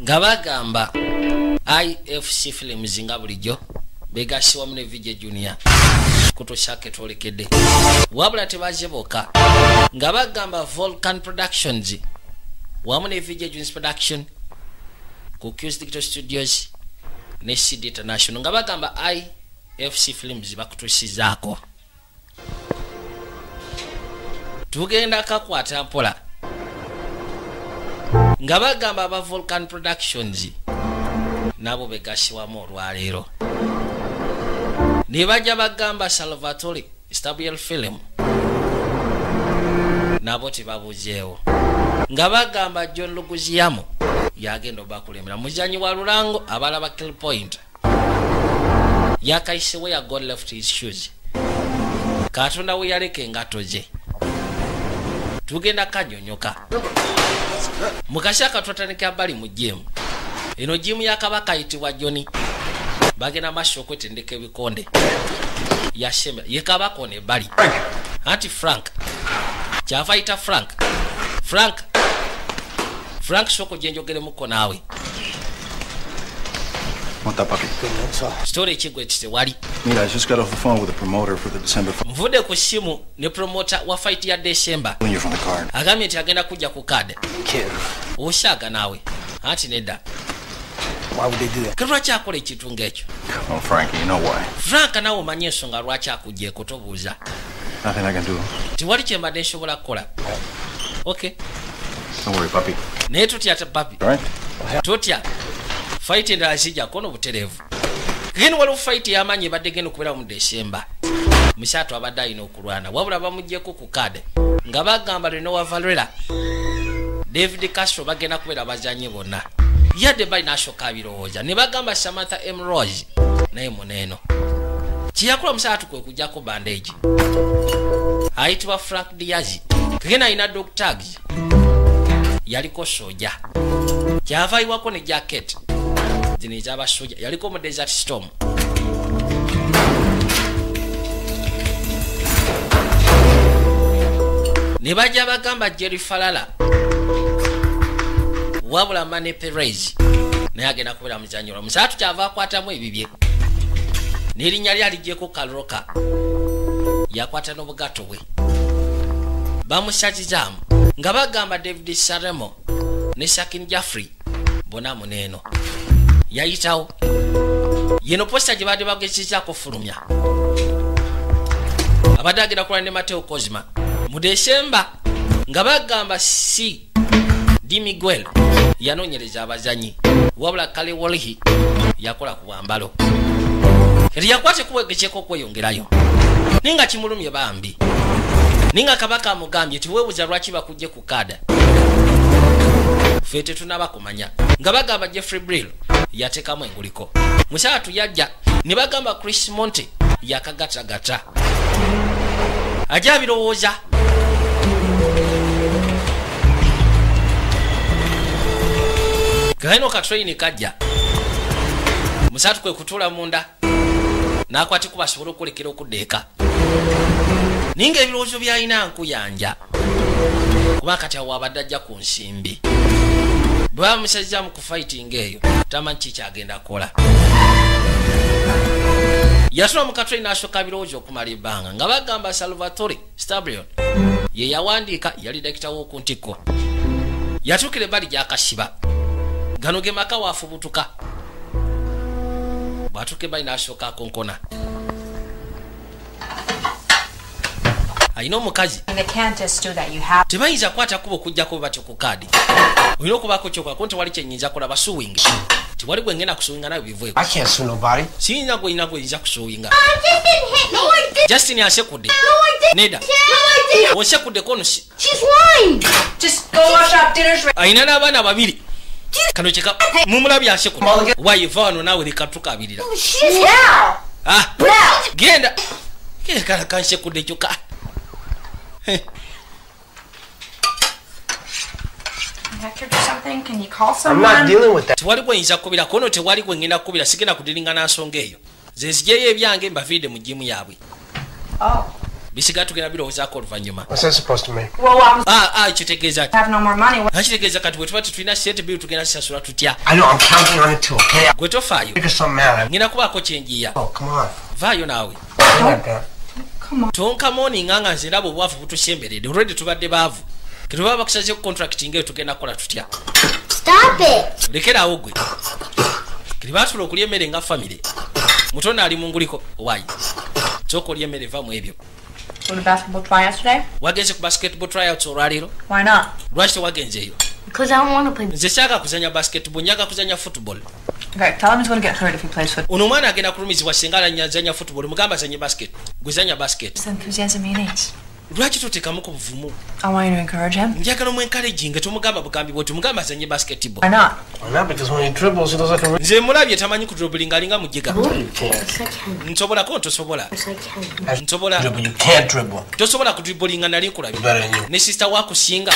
nga bagamba ifc films nga bulijjo begasi wamu ne vijje junior kutushake twolekedde wabula tebaze boka nga bagamba volcan productions wamu ne vijje junis production ku qs digital studios ne cd international nga bagamba ifc films bakutusizaako. Tugenda kakwata mpola nga bagamba aba volcan productions nabo begasiwamu olwaleero. Ne bajja bagamba salvatore stabiel film nabo tebabuzeewo nga bagamba john luguziyamu yagenda obakulembera muzanyi wa lulango abalaba kill point. Yakayisewo ya god left his shoes. Katonda we yaleka engato ze tugenda kanyonyoka. Mukasi akatwatandika bali mu jimu eno jimu yakabaka ayitibwa joni bagenda maaso okwetendeka ebikonde. Yashemera yekabaka ono ebbali. Anti frank kyava ayita frank. Frank frank sooka ogyenjogeremuko naawe ¿Cómo está, papi? sitoola ekigwe wali. Mira, I just got off the phone with the promoter for the December fight. Mvude ku simu ne promota wa fight ya december when you're from the card. agambye nti agenda kujja ku kade Kid, oshaga nawe. anti nedda why would they do that? ke wacha akola ekintu ng'ekyo Oh, Frankie, you know why. frank naawe omanyi ensonga lwaki akugyeko tobuuza Nothing I can do. tewali kyembadde nsobola kukola Okay. Don't worry, puppy. naye tutya papi right? totya fight endala zijjako nobutereevu geni waliwo fight y'amaanyi ebadde genda okubeera mu desemba musatu abadde alina okulwana wabula bamugjeko ku kade nga bagamba lenowa valera david castro bagenda kubeera bazanye bonna. Yadde bali nashoka abirowooza ne bagamba samantha m. Rose naye muneeno kyeyakola musatu kwe kugjako bandage. Ayitibwa frank diazi kagena alina doctags yaliko soja kyava ayiwako ne jacket zino ez'abasoja yaliko mu desert storm. Ne bajja bagamba jerry falala wabula mane perez naye agenda kubeera muzanyi olwa musaatu kyava akwatamu ebibye. N'erinnya lye aligyeko kalroka yakwata n'obugato bwe. Bamusazizaamu nga bagamba david saremo ne sakin jaffrey bona muneeno yayitawo. Yeno posita gye badde bagezezaako fulumya. Abadde agenda kulwana ne mateo cosma mu desemba nga bagamba si di miguel yanoonyereza abazanyi wabula kale wolhi yakola ku bwambalo. Teyakwate kuwegekyeko okweyongerayo. Naye nga kimulumye bambi naye nga kabaka amugambye tiweebuza lwaki bakujje ku kada? Fe tetunaba kumanya. Nga bagamba jeffrey brill yateekamu enguliko. Musaatu yajja ne bagamba chris monte yakagatagata ajja abirowooza kalina okatraini kajja. Musaatu kwe kutuula munda n'akwatiko basobole okulekera okudda eka naye nga ebirowoozo byalina nkuyanja kuba kati awo abadde ajja ku nsimbi. Bwe bamusazizaamu ku fighting eyo tamanyi kikyagenda kukola. Yatula mu katwe n'asooka birowoozo okumala ebbanga nga bagamba salvatore stablion ye yawandiika yali dakita w'oku ntikko. Yatuukira ebbali gyakasiba gano ge maka waafubutuka bwatuuka ebbali n'asooka akonkona alina omukazi. They can't just do that. You have tebayinza kukwata kuba okugjako bwe batyo ku kaadi. Olina okubaako kyokolako tewali kyenyinza kulaba suwingi tewali gwe ngenda kusuwinga nawe biveeko sue nobody. siyinza gwolina gweyinza kusuwinga. Justin asekudde. Neda. No, I didn't. onsekuddeko no si- She's lying. just go wash up. Dinner's. Ready. alina n'abaana babiri. Kano kyeka mumulabye asekudde. Wayiva wano naawe lekatukabirira. Ah, genda. Genda kala kansekudde kyokka Hector, do something. Can you call I'm someone? not dealing with that. tewali gweyinza kukubirako no tewali gwe ngenda kukubira sigenda kudiringa na nsonga eyo. Ze nzijeyo ebyange mbaviidde mu jimu yaabwe. Oh, bisiga tugenda birowoozaako oluvannyuma. Ah, ah, kitegeeza ki? Have no more money. nakitegeeza kati bwe tuba tetulina sente biri tugenda zisasula tutya? Gwe tofaayo. Ngenda kubaako kyenjiya Oh, vaayo naawe. Tonkamoninga nga nze ndaba obwavu butusemberedde olwedde tubadde baavu. Ketubaba bakusazeko contract ngaeyo tugenda kukola tutya? Lekeraawo gwe. Kiri batula okulya emmere nga famire mutono ali munguliko wayi sooka olya emmere eva mu ebyo wagenze ku basketball tryouts olwaleero? Why not? lwaki tewagenzeeyo Because I don't want to play. nze syaga kuzanya basketball njaga kuzanya football Okay, tell him he's going to get hurt if he plays football. ono omwana agenda kulumizibwa singa alanyazanya football mugamba azanye basket gwezanya basket It's enthusiasm he needs. lwaki totekamu ku buvumu I want you to encourage him. njagala omwenkalejinga tomugamba bugambi bwoti mugamba azanye basketball Why not? Why not? Because when he dribbles, he looks like a nze mulabye tamanyi kudrobulinga alinga mujiga you can't. Can. nsobolako ntosobola Yes, I can. nsobola you can't dribble. tosobola kudribulinga nali nkulabye Better than you. ne sisita wakusinga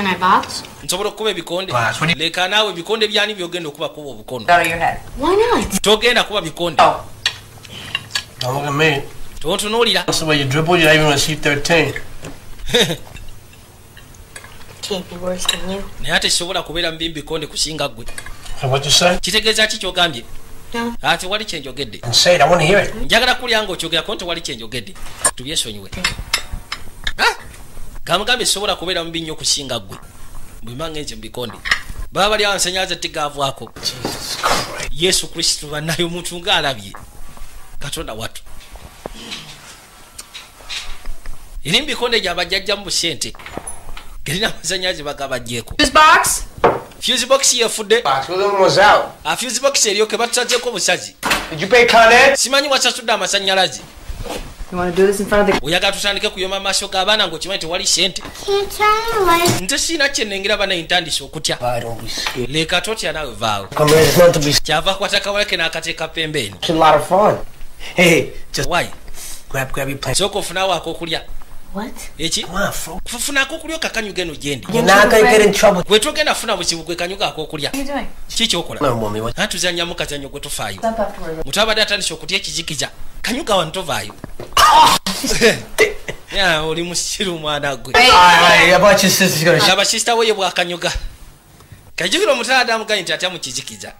Can I box? nsobola okukuba ebikonde leka naawe ebikonde byani byogenda okuba kuba obukono Out of your head. Why not? togenda kuba bikonde Oh. Don't look at me. tontunuulira That's the way you dribble. You're not even going to see 13. Can't be worse than you. naye ate sisobola kubeera mubi bikonde kusinga ggwe kitegeeza ki kyogambye ate wali kyenjogedde njagala kulya nga okyogerako nti wali kyenjogedde tubyesonyiwe! Gamugambye sisobola kubeera mubi nnyo kusinga ggwe. Bwema ngenze mu bikonde. Baba bali Jesus Christ. yesu kristo bannaye omuntu ngaalabye katonda watu eri mubikonde gyabajjajjamu busente gerina amasanyalaze bagabajjeeko This box? fuse box yefudde. Box, what one was out? a fuse box eriyo ke batusazeeko obusazi. Did you pay Con Ed? simanyi wasasudde amasanyalaze You want to do this in front of the oyagala tutandike kuyoma mu maaso g'abaana ng'okimanyi tewali sente Can't turn the light. nte siina kyenengera banaye ntandise okutya Why don't we skip? leeka totya naawe vaawe Come here. There's nothing to be scared. kyava kwata kawalake n'akateeka pembeeni It's a lot of fun. Hey, just wayi grab, grab your plate. sooka ofunawo akokulya What? eki Come on, bro. funa akokulya okakanyu geno gyendi You're not going to get in trouble. gwe togenda funa buzibu gwe kanyuga akokulya What are you doing? ki kyokola No, mommy. What? natuzanyamu kazanyo gwe tofaayo Stop afterward. mutu abadde atandise okutya ekizikiza kanyuga wano tovaayo Ya, oli musiru mwana gwe laba sisita we ye bwakanyuga. Kajukira omutala amugaye nti atya mukizikiza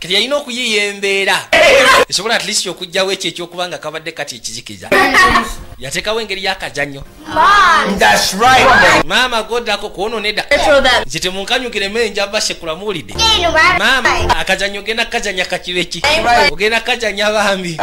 kati yalina okuyiiya embeera esobola at least okugjawo ekyo ekyokuba nga kabadde kati ekizikiza. Yateekawo engeri y'akazannyo maama goddako kwononeda nze temunkanyukiremu enjaba sekula muwulidde maama akazannyo ogenda kazanya kakibe ki? Ogenda kazanya bambi.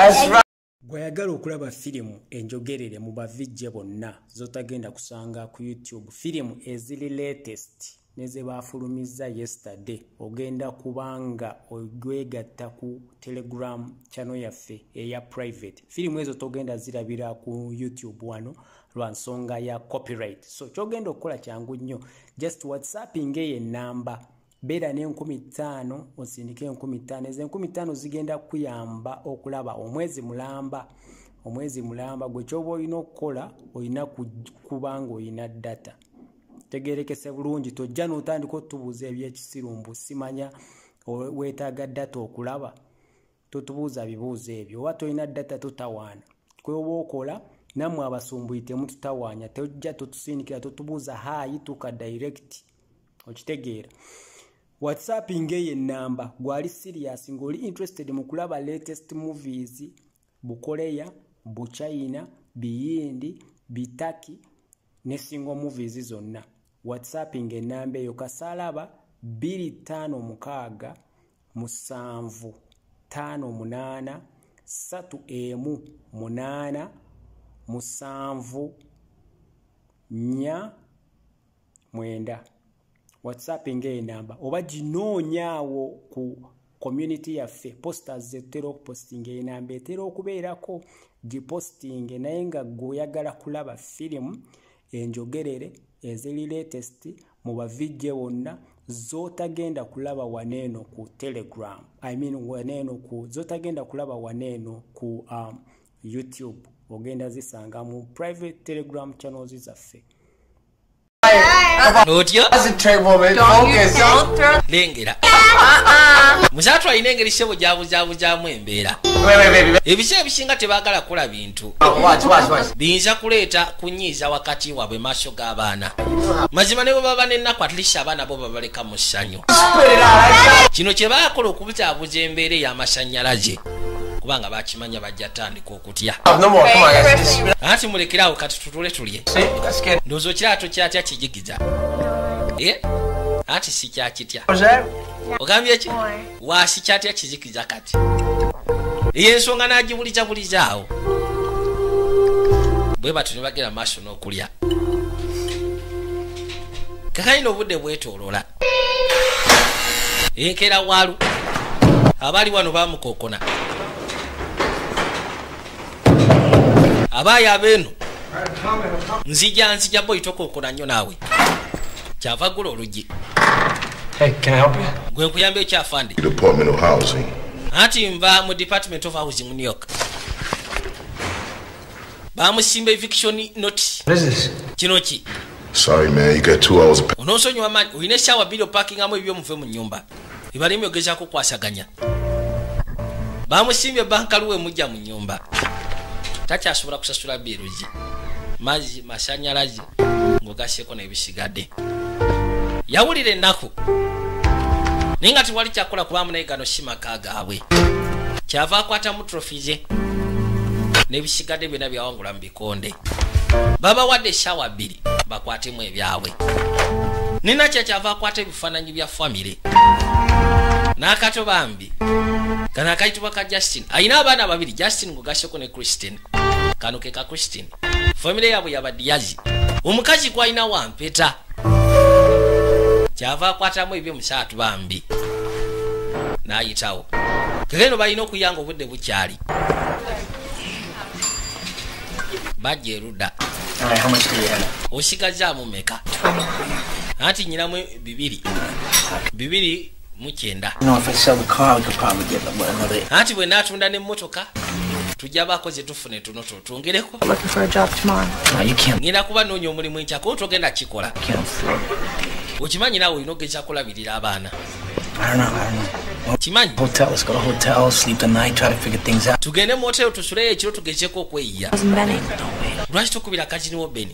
Bw'ayagala okulaba firimu enjogerere mu bavijje bonna zotagenda kusanga ku youtube. Firimu eziri latest neze baafulumizza yesterday. Ogenda kubanga ogwegatta ku telegram channel yaffe eya private. Firimu ezo togenda zirabira ku youtube wano lwa nsonga ya copyright. So kyogenda okukola kyangu nnyo just whatsapping eyo enamba beera n'enkumi ttaano osindike enkumi ttaano. Ezo enkumi ttaano zigenda kuyamba okulaba omwezi mulamba omwezi mulamba gwe kyoba olina okukola olina ku- kuba nga olina data. Tegerekese bulungi tojja n'otandika otubuuza ebyekisirumbu simanya weetaaga data okulaba. Totubuuza bibuuzo ebyo oba tolina data totawaana. Kweoba okola nammwe abasumbuyi temututawaanya tojja totusindikira totubuuza haayi tuka direct. Okitegeera whatsapp ngeyo enamba gwali serious ng'oli interested mu kulaba latest movies bukoleya buchina biyindi bitaki ne single movies zonna. Whatsapp ng'enamba eyo kasalaba 256 musanvu 58 satu emu munaana musanvu nya mwenda whatsapp ng'enamba oba ginoonyaawo ku community yaffe posters zetutera okupostinga enamba etera okubeerako gipostinge naye nga gwe oyagala kulaba firimu enjogerere eziri latest mu bavijje bonna zotagenda kulaba waneeno ku telegram. I mean waneeno ku zotagenda kulaba waneeno ku um, youtube. Ogenda zisanga mu private telegram channels zaffe throw lengera musaatu alina engeri sebo gyabuzabuzaamu embeera Wait, wait, wait, wait. ebiseera ebisinga tebaagala kukola bintu. Oh, watch, watch, watch. biyinza kuleeta kunyiiza wakati waabwe maaso g'abaana mazima ne bwe baba n'ennaku atlist abaana bo babaleka mu ssanyu. Kino kye baakola okubuzaabuza embeera ey'amasannyalaze kubanga bakimanya bajja tandika okutya. Anti mulekerawo kati tutule tulye. Ndowooza okirato kyatya kijigiza? Anti si kyakitya ogambye ki? Waasi kyatya kizikiza kati? Ey'ensonga n'agibulizabuliza bwe batu ne bagera maaso n'okulya. Kakanyina obudde bwetoolola enkeera waalu abaali wano bamukokona abaayi abeeno nzija nzija boyi tokokona nnyo naawe. Kyava gula oluggi Hey, can I help you? gwe nkuyamba ekyafande. Department of Housing. anti nva mu department of housing new york. Bamusimba eviction notice. What is this? kino ki? Sorry, man. You got two hours of ononsonyiwa maani olina esaawa bbiri opakingamu ebyomuve mu nyumba ebalimi ogezaako kukwasaganya bamusimbye bankaluwe mujja mu nyumba takyasobola kusasula birugi mazzi masanyalaze ng'ogaseeko n'ebisigadde yawulira ennaku naye nga tewali kyakola kubamu naye gano si maka gaabwe. Kyava akwatamu trofi ze n'ebisigadde byonna byawangula mu bikonde. Babawadde essaawa bbiri bakwatemu ebyabwe. Nina kyakyava akwata ebifaananyi bya famire n'akato bambi kano akayitibwa ka justin. Ayina abaana babiri justin ngugaseko ne christine. Kano ke ka christine. Famire yaabwe yabadiyazi omukazi gwalina wampeta. Kyava akwatamu ebyomusaatu bambi. N'ayitawo. Kekeno balina okuyanga obudde bukyali. Bajja erudda osigazaamu meka anti nyinamu bibiri. Bibiri mu kyenda You know, if I sell the car, we could probably get what, another. anti bwe naatunda n'emmotoka tujja baako ze tufune tuno twongereko looking for a job tomorrow. No, you can't. ngenda kuba noonya omulimu enkyako togenda kikola okimanyi naawe olina ogeza kulabirira abaana I don't know. I don't know. kimanyi Hotel. Let's go to hotel. Sleep the night. Try to figure things out. tugende mu hotero tusuleyo ekiro tugezeko okweyiya lwaki tukubira kaziniwo beni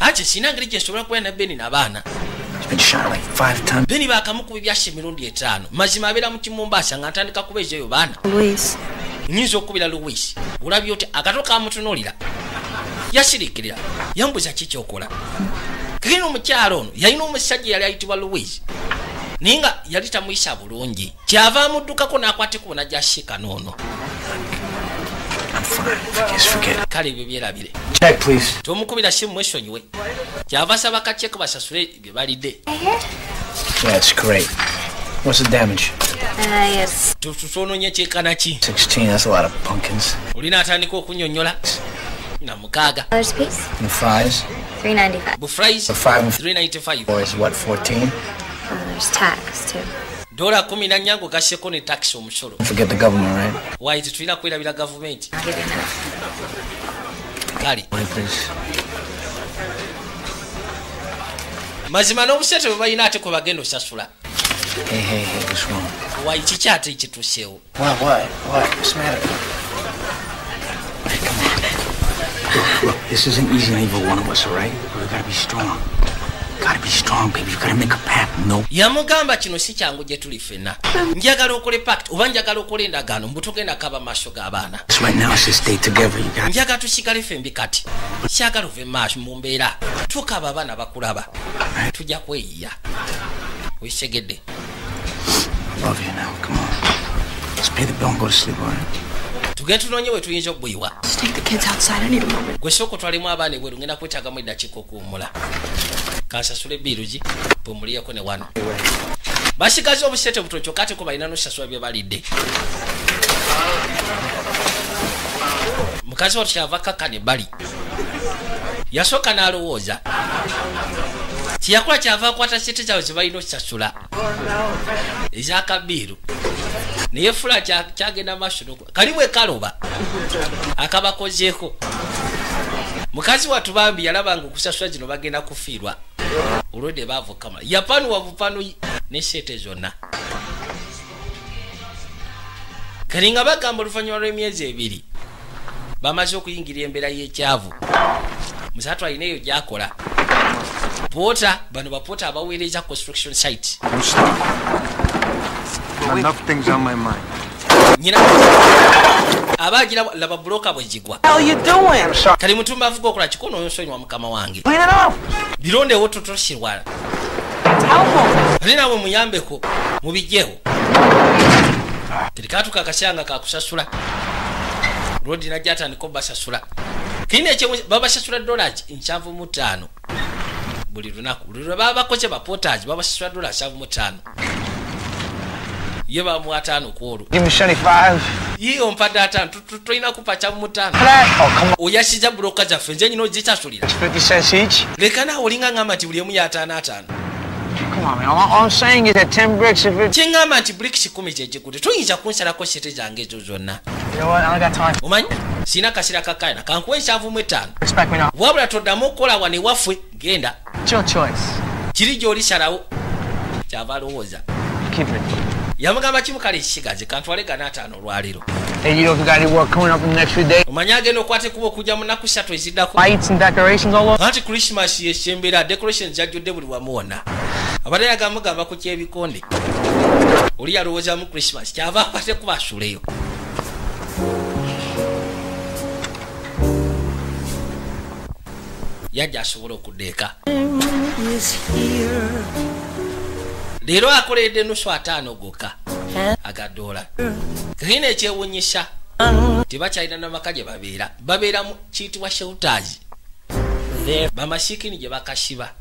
anti sina ngeri gyesobola kubeera ne beni n'abaana beni bakamukuba ebyasa emirundi etaano mazima abeera mu kimumbaasa nga ntandika kubeeza eyo baana nyinza okukubira luwisi olabye oti akato kamutunulira yasirikirira yambuza ki kyokola kakina omukyalo ono yalina omusajja yali ayitibwa luwisi naye nga yali tamuyisa bulungi kyava amuddukako n'akwateko najashika noono kale ebyo byerabire Check, please. tomukubira simu mwesonyiwe kyava saba kakyeko basasule bye balidde. What's the damage? Uh, yes. tutononye kyekana ki 16. That's a lot of pumpkins. olina atandika okunyonyola na mukaaga? And the fries? Three ninety-five. bufries The five and 395 four is what, 14? There's tax too. dola 14 ngo gasseko ne taxi omusolo waiti tulina kwerabira gavumenti kale mazima n'obusente bwe balina ate kwe bagenda osasula wayi kiki ate kituseewo this isn't easy on either one of us, all right? We gotta be strong. Gotta be strong, baby. You gotta make a pact. No. yamugamba kino si kyangu gye tuli ffenna njagala okole pact oba njagala okole endagaano mbu togenda kaba maaso g'abaana This right now is to stay together. You got njagala tusigale fembi kati kyagala ove maaso mu mbeera tukaba abaana bakulaba tujja kweyiya wekitegedde love you now. Come on. Let's pay the bill and go to sleep, all right? tugende tunoonye we tuyinza okubwiwa Just take the kids outside. I need a moment. gwe sooka otwalemu abaana ebweru ngenda kwetagamu eddakiika okuwumula kansasula ebirugi bwemuliyeko ne wano. Basigaze obusente buto kyokka ate ko balina nosasula bye balidde mukazi wato kyava kakkana ebbali yasooka n'alowooza kyeyakola kyava akwata sente kyabwe zebalina okusasula ezakabiiru naye fula kya- kyagenda maaso kali bwe kaloba akabakozeeko mukazi wattu bambi yalabanga okusasula zino bagenda kufiirwa. Olwedde baavu kamala yapanuwa bupanu nesente zonna. Kali nga bagamba oluvannyuma lw'emyezi ebiri bamaze okuyingira embeera y'ekyavu. Musatu alina eyo gyakola. Poota bano bapoota abaweereza construction site nyina aba agira laba buloka bwe gigwa. How you doing? kali mutumba avuga okola kikono onsonyiwa mukama wange? Birondewo totosirwala Telephone. ate nawe muyambeko mubijjeho terikatuka akasyanga kakusasula lodi najja atandika obasasula kirina ekyemu babasasula dolagi nkyavu mu ttaano buli lunaku. Buli lwe baba bakoze bapotaji babasasula dola kyavu mu ttaano ye bamu ataano ku olwo. Give me 75. ye ompadde ataano tolina kupa kyavu mu ttaano Flat. Oh, oyasiza buloka zaffe nze nyina ogisasulira 50 cents each. leka naawe olinga ngamba nti buli emu yataano ataano. Come on, man. All, all I'm saying is that 10 bricks if it. kyeŋŋamba nti buliki kikumi kyegikutte toyinza kunsalako sete zange ezo zonna omanyi? Sina kaseera kakayana kankuwa ekyavu mu etaano. Wabula toddamu okukola wano ewaffe genda. Kiri gy'olisalawo kyava alowooza Yamugamba kimukala ekisigaze kantwale gana ataano days? omanyi agenda okwata ekuba okujja mu nnaku ssatu eziddako. anti krismas yesembera decorations zajjudde buli wamu wonna. Abadde yagamugamba ku kyebikonde. Oli yalowoozamu krismas kyava akwate kuba asuleyo yajja asobole okudda eka leero akoleredde nusu ataano gokka. Agadoola kakina ekyewunyisa tebakyalina namaka gye babeera. Babeera mu kiyitibwa shelters bamasiikini gye bakasiba.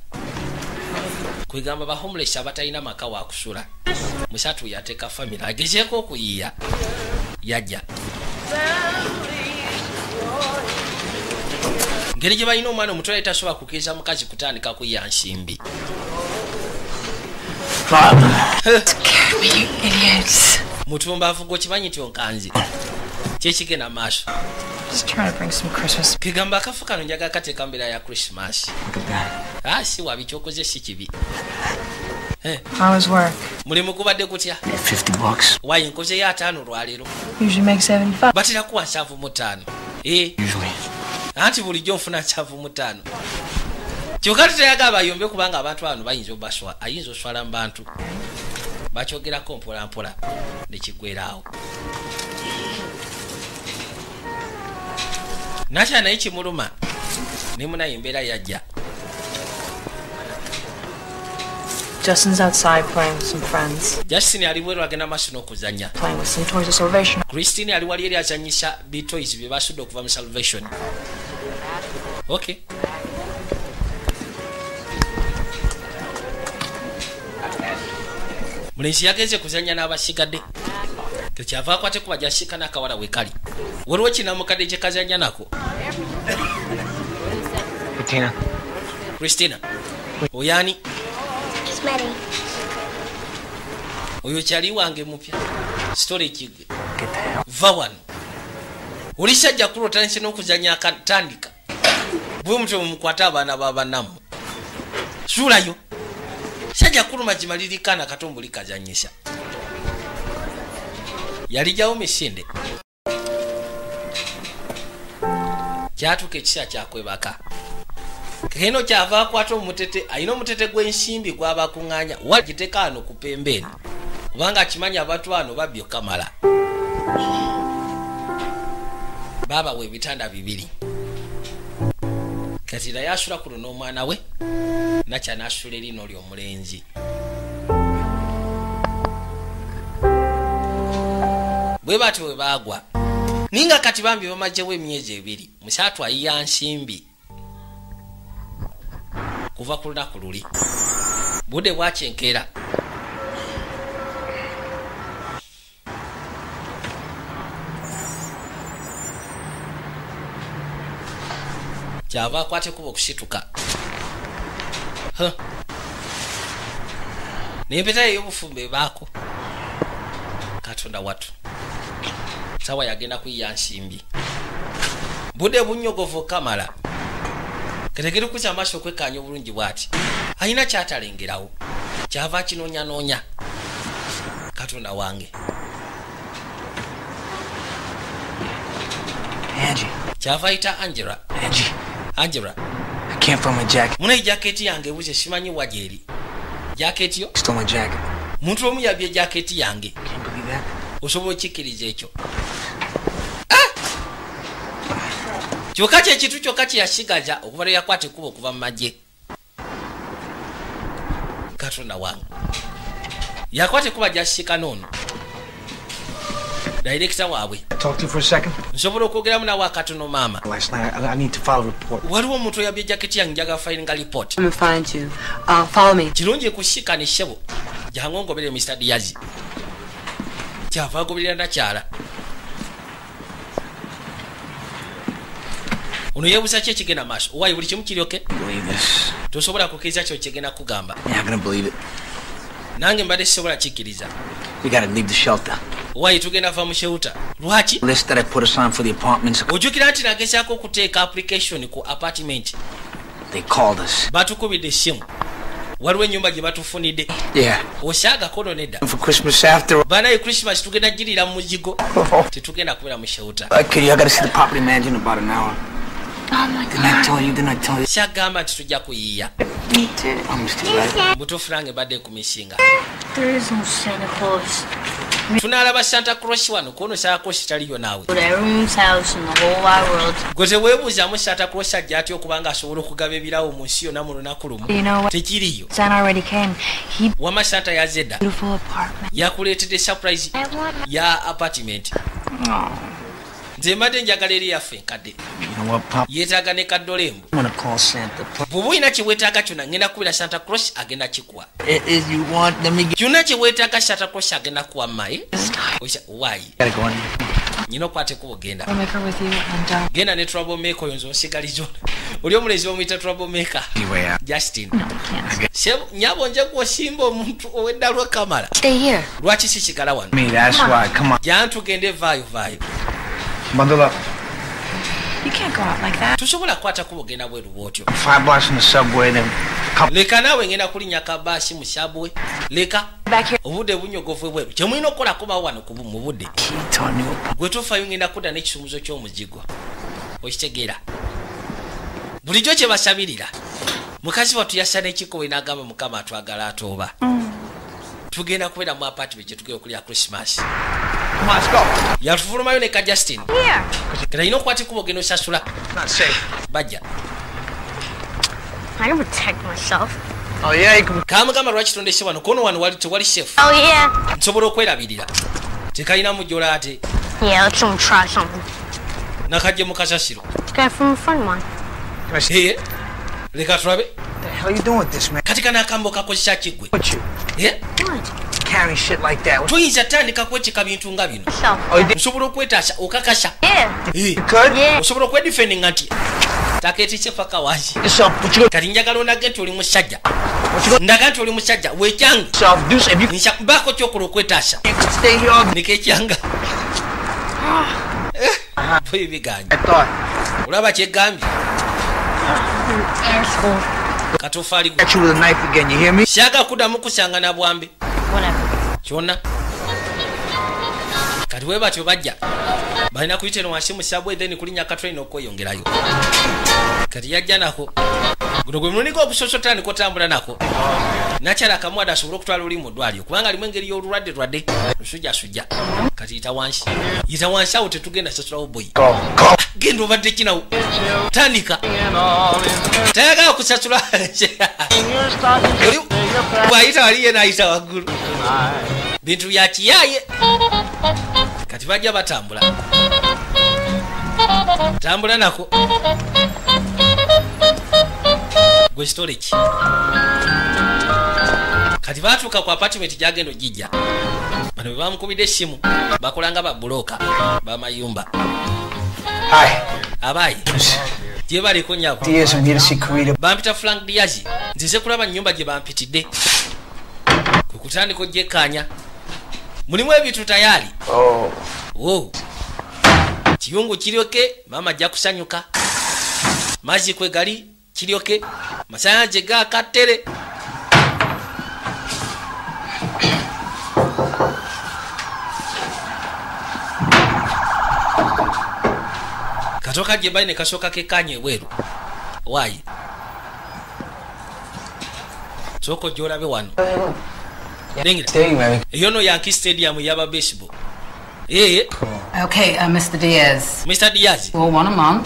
Kwegamba bahomeless abatalina maka wakusula musatu yateeka famire agezeeko okuyiiya. Yajja. Ngeri gye balina omwana omuto yali tasobola kukiriza mukazi kutandika kuyiya nsimbi Mutumba avuga okimanyi nti onkanzi kyekigenda maaso Just trying to bring some Christmas. kegamba akafu kano njaga kateeka mbeera ya krismas Look at that. si wabi kyokoze si kibi work? mulimu gubadde gutya At 50 bucks. wayi nkozeyo ataano 75. batera kuwa nsanvu mu ttaano ee Usually. anti bulijjo nfuna nsanvu mu ttaano kyokka tuteyagala bayombe kubanga abantu bano bayinza obaswa ayinza oswala mu bantu. Bakyogerako mpolampola nekigweraawo nakya naye kimuluma nemunaye embeera yajja. Justin's outside playing with some friends. justin ali bweru agenda maaso n'okuzanya Playing with some toys of salvation. christine ali wali eri azanyisa bitoys bye basudde okuva mu salvation. Okay mulenzi yagenze kuzanya n'abasigadde. Tekyava akwate kuba jasika n'akawala we kali waliwo kinamukadde kye kazanya nako? Christina. Oyani oyo kyali wange mupya. Story kigwe va wano. Oli sajja kulotandise n'okuzanya akatandika bwe mutyo mumukwate abaana babanammwe suulayo sajja kuluma kimalirikana katomboli kazanyisa yalijawo misinde kyatuka ekiseera kyakwebaka keno kyava akwata omutete ayina omutete gw'ensimbi gwabakuŋŋanya wagiteka ano ku pembeeni kubanga akimanyi abantu bano babyo kamala baabawa ebitanda bibiri kati naye asula kuno n'omwana we nakya n'asula erino ly omulenzi bwe batyo bwe baagwa naye nga kati bambi bamazewo emyezi ebiri musaatu ayiya nsimbi. Kuva ku lunaku luli budde bwakyenkeera kyava akwate kuba okusituka nempeta ey'obufumbo ebaako katonda watu. Sawa yagenda kuyiya nsimbi budde bunyogovu kamala. Kategere kukya amaaso okwekkaanya obulungi bwati alina kyatalengerawo kyava kinoonyanoonya katonda wange. Kyava ayita angela Angie, angela I can't find my jacket. muna ejaketi yange ebuze simanyi wa gyeri jaketi yo? Muntu omu yabya ejaketi yange. Osobola okikkiriza ekyo? Ah! kyokka kyekintu kyokka kyeyasigaza okuva lwe yakwata ekkuba okuva mu magye. Katonda wange. Yakwata ekkuba gyasisinkana ono dayirekita waabwe. Talk to you for a second. nsobola okwogeramu nawe akatono maama? Last night, I, I need to file a report. waliwo omuntu oyabya ejaketi yange njagala fayiringa lipooti. Uh, follow me. kirungi kusinkana essebo jangu ngobere mr diazi kyava agoberera nakyala. Ono yeebuza ki ekigenda maaso? Owaayi buli kimu kiryoke? Tosobola kukkiriza kyo kigenda kugamba nange mbadde sisobola kikkiriza. Owaayi tugenda va mu shewuta? Lwaki? Ojjukira nti nagezaako okuteeka application ku us. batukubidde essimu. Waliwo ennyumba gye batufunidde. Yeah. osaagakono nedda banaye christmas tugenda girira mu muzigo. Tetugenda kubeera mu shewuta kyagamba nti tujja kuyiiya. Butuufu nange mbadde kumisinga no Santa Claus. tunaalaba santa cross wano kuono santa cross taliyo naawe. Gwe teweebuuzaamu santa cross ajja atya okuba nga asobola okugaba ebirawo mu nsi yonna mu lunaku lumu? Tekiriyo. Wama santa yazedda yakuleetedde surprise ya apartment nze mbadde njagala eri yaffe enkadde yeetaaga ne call Santa. bw'oba olina kyeweetaaga kyonna ngenda kubira santa cross agenda kikuwa If you want, let me get. kyonna kyeweetaaga santa cross agenda kuwa mmaye waayi nyina okwata you and uh, genda ne trouble maker oyo nze onsigaliza oli omulezi bamuyita trouble maker uh, justin. Nyabo nje gwosimba omuntu owedda lwekamala stay here. lwaki sisigala wano? Me, that's why. Come on. jan tugende vaayo vaayo Bundle up. You can't go out like that. tosobola kukwata kuba ogenda bweru bwotyo. Five blocks in the subway, then leka naawe ngenda kulinnya kabaasi mu sabwe leka. Obudde bunyogovu bweru. Kyemulina okukolakomawo wano ku bu- mu budde. Gwe tofayo ngenda kudda n'ekisumuzo ky'omuzigo okitegeera. Bulijjo kye basabirira. Mukazi wattu yassa n'ekikowe n'agamba mukama atwagala atooba tugenda kubeera mu apartment gye tugenda okulya go. yatufulumayo ne ka justin Here. kalina okukwata ekuba ogenda osasula. Bajja. Oh kamugamba lwaki tondese wano? Kono wano wali tewali shefu Oh yeah. nsobola okwerabirira. Tekalina mujjola ate Yeah, let's go try something. nakajje mu kasasiro. Leka tulabe. What the hell you doing with this, man? kati kanakambo kakozesa kiggwe What? carrying shit like that? Tuyinza tandika kwetika bintu nga bino. Oh, nsobola okwetaasa okakasa. You could? Yeah. osobola okwedifendinga nti taketise paka you kati njagala onage nti oli musajja. Ndaga nti oli musajja wekyange mbaako kyokola okwetaasa all nikekyanga bwe biganja I thought. olaba kyegambye. Asshole. Katofaali gwe. Got you with a knife again. You hear me? syaga kuddamu kusanga na bwambe kyonna. Kati bwe batyo bajja balina kuyita eno wansi mu sabwe then kulinnya katulina okweyongerayo. Kati yajja nako guno gwe mulunika obusosotani kotambula nako. Nakyala akamwada asobole okutwala oli mu ddwaliro kubanga alimu engeri y'olulwadde lwadde lusujjasujja kati yita wansi. Yita wansi awo tetugenda sasulawo boyi genda obadde kinawo tandika. Tayagala kusasula bwayita waliye nayita waggulu. Bintu bya kiyaye kati bajja batambula. Tambula nako gwe storage kati batuuka ku apartment gyagenda ogijja bano bwe bamukubidde essimu bakolanga babuloka bamayumba abaayi gye baliko nyabo bampita frank diazi nzize kulaba nyumba gye bampitidde. Kwe kutandika ogyekkaanya mulimu ebintu tayali? Oh. wo kiyungu kiryoke maama ajja kusanyuka. Mazzi kwe gali kiryoke masanyalaje gakattere katoka gye bali ne kasooka kekkaanya ebweru waayi sooka ojja olabe wano eyono yanki stadium yaba baseball Hey. Okay, uh, Mr. Diaz. Mr. Diaz. For one a month.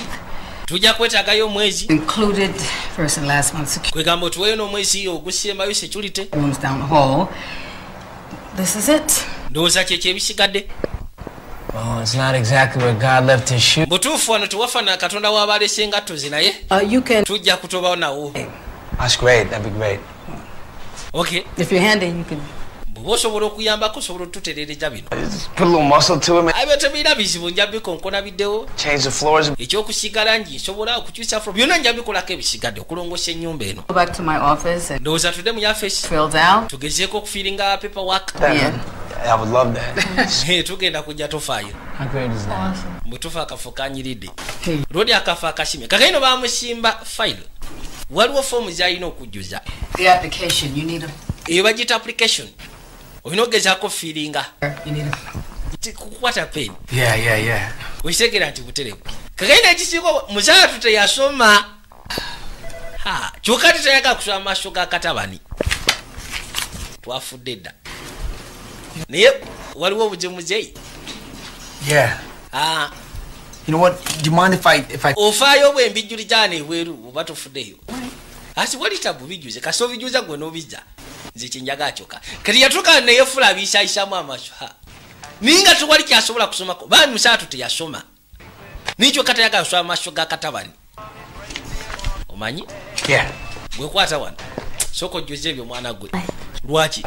Tujja kwetaagayo omwezi included first and last month's security kwegamba otuweyo n'omwezi ogusembayo security rooms down the hall. This is it. ndowooza kyekyo ebisigadde Oh, it's not exactly where God left his shoe. butuufu wano tewafana katonda w'abalesa engattozi naye Uh, you can, tujja kutobawo nawo That's great. That'd be great. okay bw'oba osobola okuyambako osobola otutereereza bino. Just put a little muscle to it, man. abyo tebiina bizibu nja bikonkona biddewo Change the floors. ekyokusiga langi nsobola okukyusa flo byonna nja bikolako ebisigadde okulongosa ennyumba eno. Go back to my office and ndowooza tudde mu yafesi tugezeeko okufiiringa paperwork Yeah. I would love that. Eh, tugenda kujja tofaayo. How great is that? bwe tufa akafo kanyiridde. Lodi akafo akasimye kakaino bamusimba fayiro waliwo foomu zalina okujjuza. The application, you need a. eyo bagita application olina ogezaako fiiringa kukwata yeah. wekitegera nti buterevu kakaina ekisinga mukyala teyasoma. Kyokka tetayagala kusoma maaso ga katabani. Twafudde dda. Naye waliwo obujemuzeyi Yeah. You know what? Do you mind if I if I ofaayo bwembijjuli gyana ebweru oba tofuddeyo? Ati walitabu bijjuze kasi obijuza gwe n'obijja nze kyenjaga kyoka kati yatuuka neyefula abiisayisamu amaaso ha naye nga tewali kyasobola kusomako baami musaatu teyasoma. Nikyo katayagala kusoma amaaso ga katabani? Omanyi? Gwekwata wano. Sooka ojjuza ebyo mwana gwe. Lwaki?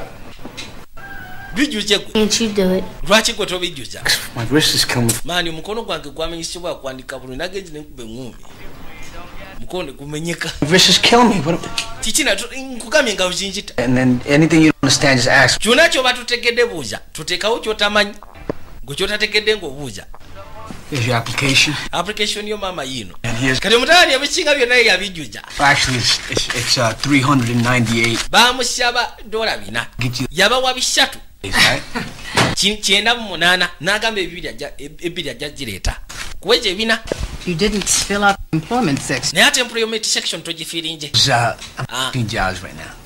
Bijjuze gwe. Can't you do it? lwaki gwe me. maani omukono gwange gwamenyesebwa kwandika bulungi nagenzi nenkuba eŋumi mukono gumenyeka. What? kikina nkugambye nga ask. kyonna kyoba tutegedde buuza tuteekawo kyotamanyi gwe kyotategedde your application. yo maama here's kati omutaani ebisinga byonna ye yabijjuja actually it's it's, it's 398. bamusaba dola bina yabawa bisatu kyenda mu munaana n'agamba ebibiri ebbiri ajja gireeta kuba ekyo ebina naye ate employment section togifiirinje I'm Ah.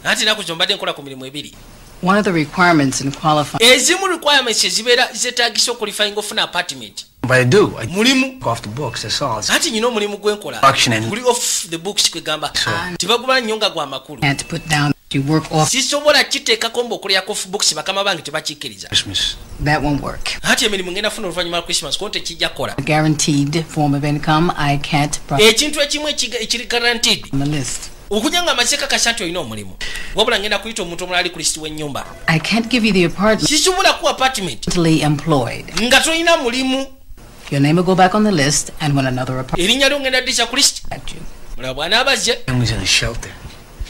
anti naku zo mbadde nkola ku mirimu ebiri One of the requirements in qualifying ezimu requirements ezibeera zetagisa okulifayinga ofuna apartment But I do. I mulimu off the books. That's all. It's, anti nyina omulimu gwenkola and- guli off the books kwegamba So- tibaguma nnyo nga gwa makulu had to put down. Sisobola kiteekako mbaokulyako books bakama bange tebakikkiriza. Christmas. That won't work. anti emirimu ngenda funa oluvannyuma lwa christmas konti tekijja kukola. A guaranteed form of income, I can't put ekintu ekimu ekiri guaranteed. On the list. okujja nga amaseeka kasatu olina omulimu wabula ngenda kuyita omuntu omulala ali ku lisiti w'ennyumba. I can't give you the apartment. Sisobola kuwa apartment. Nga tolina mulimu. Your name will go back on the list, and when another apartment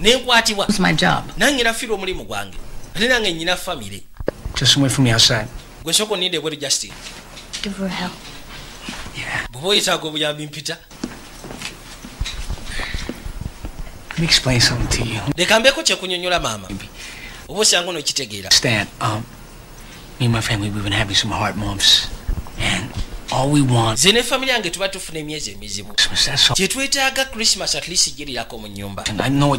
nenkwatibwa it's my job. nange nafiira omulimu gwange. Ate nange nyina famire Just wait for me outside. gwe sooka oninde ebweru justin. Give her help. bw'oba oyetaaga obuyambi mpita. Let me explain something to you. leka mbeeko kyekunyonyola maama. Oba osanga onokitegeera Stan, ne famire yange tuba tufuna emyezi emizibu kyetwetaaga krismas at least girirako mu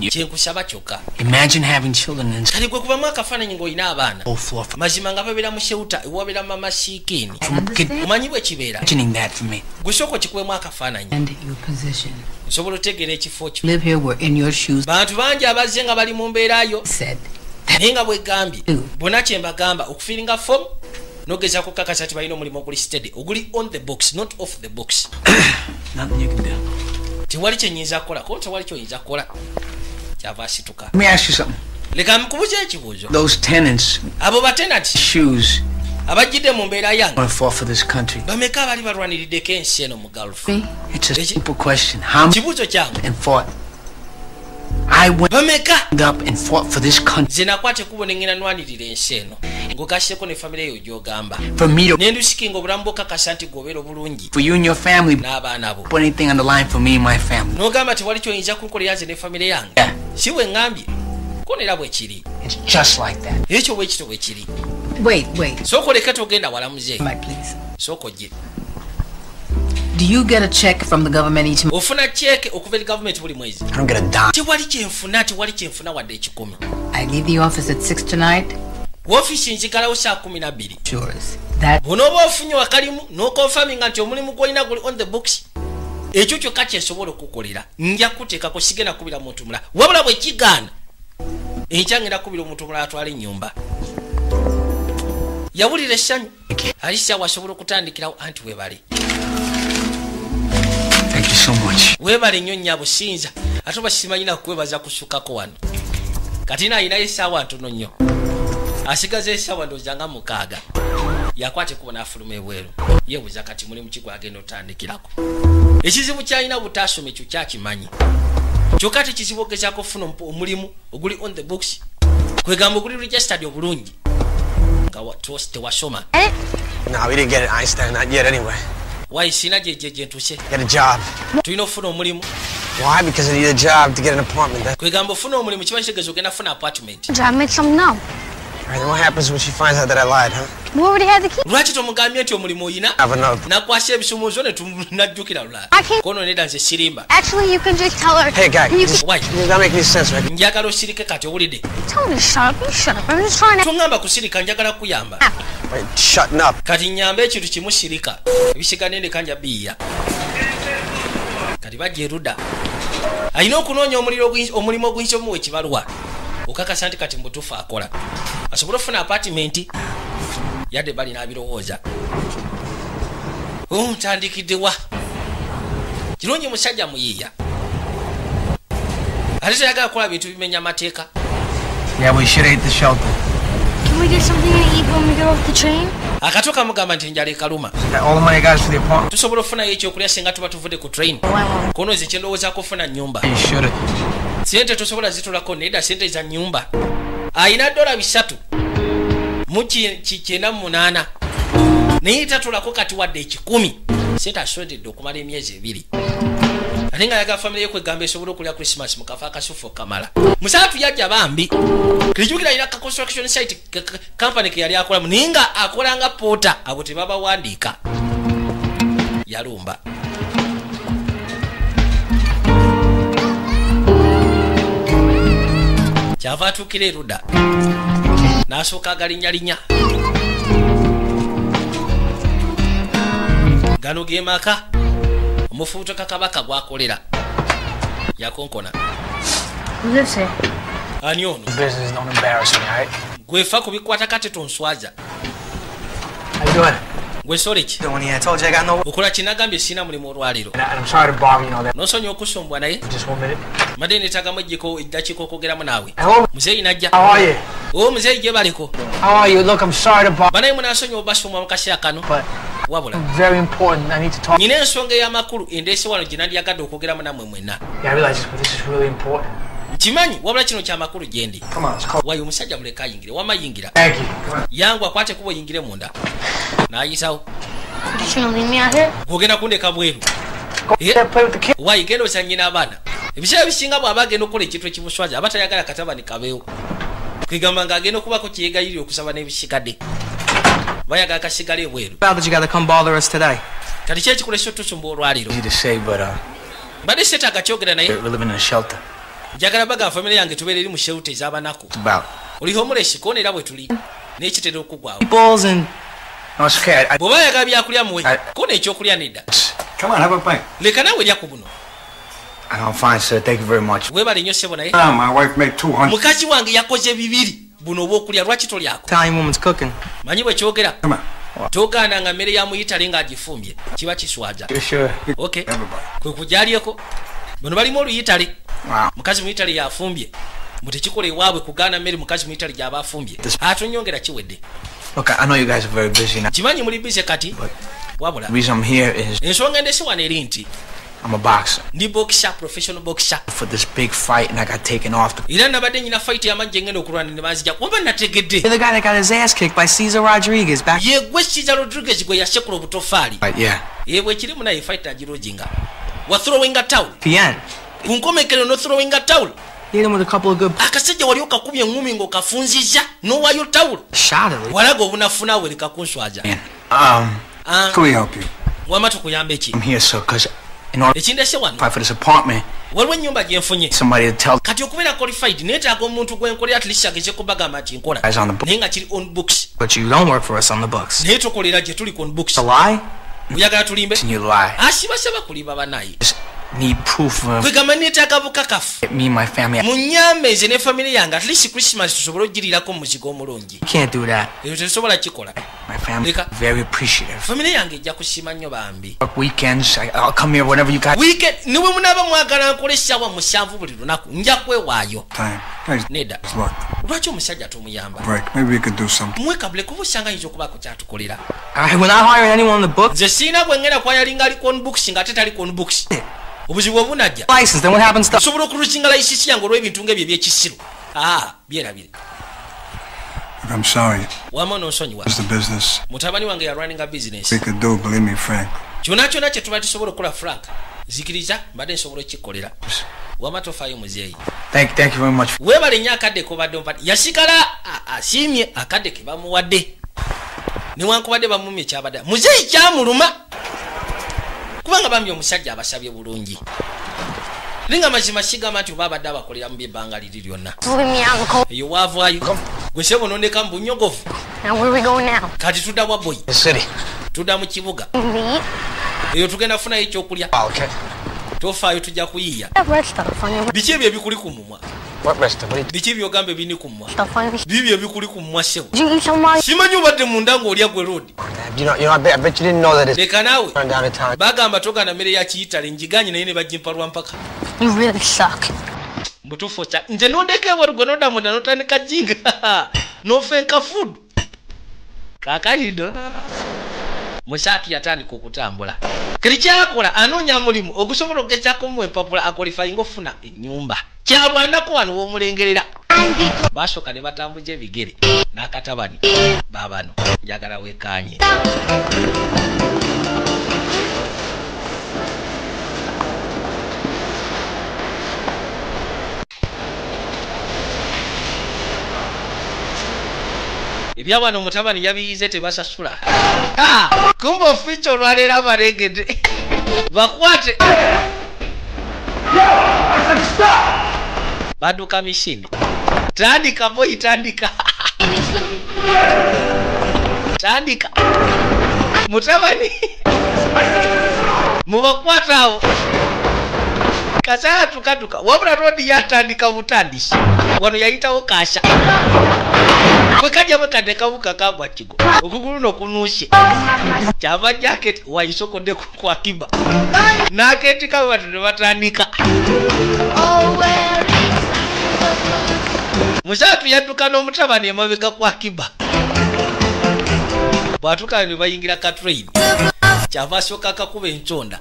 you kyenkusaba kyokka imagine having children and kale gwe kubamu akafaananyi ng'olina abaana for mazima nga babeera mu sheuta ewabeera mama siikiini I understand. omanyi bwe kibeera imagining that for me. gwe sooka okikuwemu akafaananyi And your position. osobola otegeera ekifo kyo Live here, we're in your shoes. bantu bangi abazze nga bali mu mbeerayo Said. naye nga bwegambye bonna kyembagamba okufiiringa fom nogezako kakasa ti balina omulimu oguli steady oguli on the books not off the books Nothing you can do. tewali kyenyinza kukola ko tewali kyoyinza kukola kyava asituka Let me ask you something. leka nkubuza ekibuuzo Those tenants, abo batenanti shoes, abajjidde mu mbeera yange want to fall for this country? bameka abaali balwaniriddeko ensi eno mu gulf Me? It's a simple question. How many kibuuzo kyange and fought? I went bameka up and fought for this country. nze nakwata ekkubo ne ngenda nwanirira ensi eno. Ng'ogasseko ne famire eyo gy'ogamba. For me to, ne ndusikinga obulamu bwokakasa nti gwobeera obulungi. For you and your family, n'abaana bo. Put anything on the line for me and my family. n'ogamba tewali kyoyinza kunkolera nze ne famire yange? Yeah, si bwe ŋŋambye ko nera bwe kiri. It's just like that. ekyo bwe kito bwe kiri. Wait, wait. sooka oleke togenda walamuze Right, please. sooka ojje Do you get a check from the government each month? ofuna ceeke okuva eri gavumenti buli mwezi I don't get a dime. tewali kyenfuna tewali kyenfuna wadde ekikumi I leave the office at 6 tonight. woofiisi nzigalawo saa kumi na bbiri Yours. That bw'onooba ofunye wakalimu n'okonfaminga nti omulimu gwolina guli on the books ekyo kyokka kyensobola okukolera nja kuteekako sigenda kubira muntu mulala wabula bwe kigaana enkya ngenda kubira omuntu mulala atwala ennyumba yawulira essanyu alisia wasobola okutandikirawo anti so much. Weebale nnyo nnyabo sinza ate oba simanyina kukwebaza kusukako wano. Kati naayinayo essaawa ntono nnyo. Asigaza essaawa ndowooza nga mukaaga. Yakwata ekubo n'afuluma ebweru. Yeebuuza kati mulimu ki gwagenda otandikirako? Ekizibu kyalina butaasoma ekyo kyakimanyi. Kyokka ate kizibu ogezaako okufuna omu- omulimu oguli on the books kwegamba oguli registered obulungi. Nga tewasoma. No, we didn't get it Einstein, not yet anyway. Wayi siina gye gye- gye ntuse Get a job. Do you tulina okufuna omulimu Why? Because I need a job to get an apartment. That's kwegamba ofuna omulimu kiba kitegeeza ogenda kufuna apartment Try to make something know. Right. What happens when she finds out that I lied, huh? We already had the key. lwaki tomugambye nti omulimu oyina Have another. nakwasa ebisumuuzo ne tunajjukira lulala I can't- kono nedda nze sirimba Actually, you can just tell her. Hey, guy. You This, Why? this doesn't make any sense, right? njagala osirike kati owulidde can tell me to shut up. You shut up. I'm just trying to. toŋŋamba kusirika njagala kuyamba up. kati nyambe ekintu kimu sirika ebisigane ndeka nja biiya kati bajja erudda alina okunoonya omulimu oguyinza omuwa ekibalwa okakasa nti kati mubutuufu akola. Asobole okufuna apatimenti yadde balina abirowooza ntandikiddewa kirungi musajja muyiiya. Ate teyagala kukola bintu bimenya amateeka? Yeah, we should hate the shelter. Can we get something to eat when we get off the train? akato kamugamba nti njala ekaluma. Tusobola okufunayo ekyokulya singa tuba tuvudde ku train. Kono ze kyendowoozaako okufuna nyumba. Sente tosobola zitulako nedda sente za nyumba. Ayina dola bisatu. Mu kyenda mu munaana naye tatulako kati wadde ekikumi. Sente asondedde okumala emyezi ebiri. Ate nga yaga famire yekwegamba esobole okulya krismas mukafa akasufu okamala. Musaatu yajja bambi. Kijukira alina ka construction site ka- ka- company ke yali akolamu. Naye nga akola nga poota abo tebabawandiika. Yalumba kyava atuukira erudda n'asooka agalinyalinya gano ge maka omufuuto kakabaka gwakolera. Yakonkona. Ani ono? Gwefa ku bikwata kate tonswaza Doing? gwesola ki? Okola kinagambye siina mulimu that. nosonyiwa okusombwa naye? Madde netagamu ejjiko eddakiika okwogeramu naawe. Hello? muzeeyi najja. O muzeeyi gye baliko. Banaye munasonyiwa obasombwa mu kaseera kano? Wabula. Nyina ensonga ey'amakulu endeese wano gye nandyagadde okwogeramu nammwe mwenna Yeah, I realize this, but this is really important. nkimanyi wabula kino kyamakulu gye ndi. Come on, let's call. wayi omusajja muleka ayingire wamayingira. Yangu akwate kuba oyingire munda. N'ayitawo You just gonna leave me out here? ogenda kundeka bweru. Kids. wayi genda osanye n'abaana. Ebiseera bisinga bw'aba agenda okukola ekintu ekibuswaza aba tayagala katabani kabeewo. Kwegamba ng'agenda okubako kyeyegayirira okusaba n'ebisigadde. Bayagala kasigale ebweru How that you got to come bother us today? kati ki ekikulesa otusumba olwaliro Easy to say, but uh, mbadde seetaaga kyogera naye njagala baga famire yange tubeera eri mu shewuta ez'abanaku It's about oli homulesi koona era bwe tuli n'ekitera okugwawo okay. Bw'oba yagala byakulya muwe koona ekyokulya nedda Come on, have a bite. leka naawe lya ku buno I'm fine, sir. Thank you very much. weebale nnyo ssebo naye Ah, my wife made 200. mukazi wange yakoze bibiri buno obwokulya lwaki tolyako Italian woman's cooking. manyi bwe kyogera Come on. togaana nga mmere ya muyitale ng'agifumbye kiba kiswaza You sure? ok Everybody. kwe kujalyeko bano balimu oluyitale mukazi muyitale yafumbye. Mbu tekikola ewaabwe kugaana mmere mukazi muyitale gyaba afumbye kiwedde. Very busy now. kimanyi muli bize kati? Wabula. ensonga endesi wano eri nti I'm a boxer. ndi boxer professional boxer For this big fight, and I got taken off. The, era nabadde nyina fight yamajje ngenda okulwana ne banzija waba nategedde the guy that got his ass kicked by Cesar Rodriguez back. ye gwe kiza rodriguez gwe yasekula obutofaali Right, yeah. ye bwekirimu naye fight agiroginga wa throwinga tawul PN. ku nkomekero no throwinga tawul Hit him with a couple of good akasajja wali okakubya eŋŋumi ng'okafunziza n'owaayo tawulo shot at least. walaga obunafu naawe leka kunswaza Um, Ah, Can we help you? wama tukuyamba eki I'm here, sir, because in order to ekindese wano fight for this apartment, waliwo ennyumba gyenfunye somebody to tell kati okubeera qualified neetaaga omuntu gwenkolera at least ageze kubagamba nti nkola guys on the book, naye nga kiri on books but you don't work for us on the books. naye tukolera gye tuli on books It's a lie? oyagala tulimbe And you lie. asibasaba kulimba banaye Just need proof of kwegamba neetaaga bukakafu me and my family. mu nze ne famire yange at least christmas tusobole okugirirako muzigo omulungi can't do that. tetusobola kikola My family Leka. very appreciative. famire yange ejja kusiima nnyo bambi weekends, I, I'll come here whenever you got. weekend niwe munaaba mwagala nkola essaawa musanvu buli lunaku nja kwewaayo Time. Nedda lwaki omusajja tomuyamba break. Maybe we could do something. mwekabule kuba osanga ayinza okubaako kyatukolera I, we're not hiring anyone on the books. nze siina bwengenda kwayalinga ali on books nga ate tali on books obuzibu obunajja License, then what happens to osobola okulukinga layisisi yange olw'ebintu ngaebyo ebyekisiru aa byerabire I'm sorry. wama nonsonyiwa It's mutabani wange yarwaninga business. We could do, believe me, Frank. kyona kyona kye tuba tusobola okukola frank zikiriza mbadde nsobola okkikolera wama tofaayo muzeeyi. Thank, thank you very much. weebale nnyo akadde kobadde ompadde yasigala a- asiimye akadde ke bamuwadde. Newankubadde bamumye kyabadde. Muzeeyi kyamuluma kubanga bambi omusajja abasabye bulungi. Naye nga mazima sigamba nti oba abadde abakolera mu byebbanga liri lyonna. Eyo waavaayo. Gwe sebo nondeka mu bunyogovu. Now where are we going now? kati tudda wa boyi tudda mu kibuga. Me? eyo tugenda kufunayo ekyokulya. Okay. Tofaayo tujja kuyiiya That red stuff on your biki ebyo ebikuli ku mumwa? What rest? What do you biki byogamba ebini ku mumwa? Stuff on your bibyo ebikuli ku mumwa sebo Did you eat some of my simanyi obadde munda ng'olya gwe rodi You know, you know, I bet, I bet you didn't know that it's leka naawe turned down in town. bagamba togana mmere ya kiyitale njiganye naye ne bajimpa lwa mpaka. You really suck. mutuufu kya nze nondeka ewaru gwe nodda munda notandika jinga. Nofenka fudu kakalino musaatu yatandika okutambula. Kiri kyakola anoonya mulimu ogusobola okugezako mu empapula akolifayinga ofuna ennyumba. Kyalwanako wano womulengerera. Basooka ne batambuza ebigere n'akatabani babano njagala wekanye ebyawano mutabani yabiyize tebasasula. Ah, kumbe ofica olwaleero abalengedde bakwate. Badduka mishini tandika boyi tandika. Tandika. Mutabani. Mubakwata awo kasala tukatuka. Wabula rodi yatandika butandisi wano yayitawo kasha kwekajja bakatekabuka kagwa kigo okugulu nokunuusye kyava jaketi waisokodde kwakiba naketika batu ne batandika musaatu yadduka n'omutabani emabega kwa kiba bwatuka ne bayingira katrain kyava asooka akakuba enconda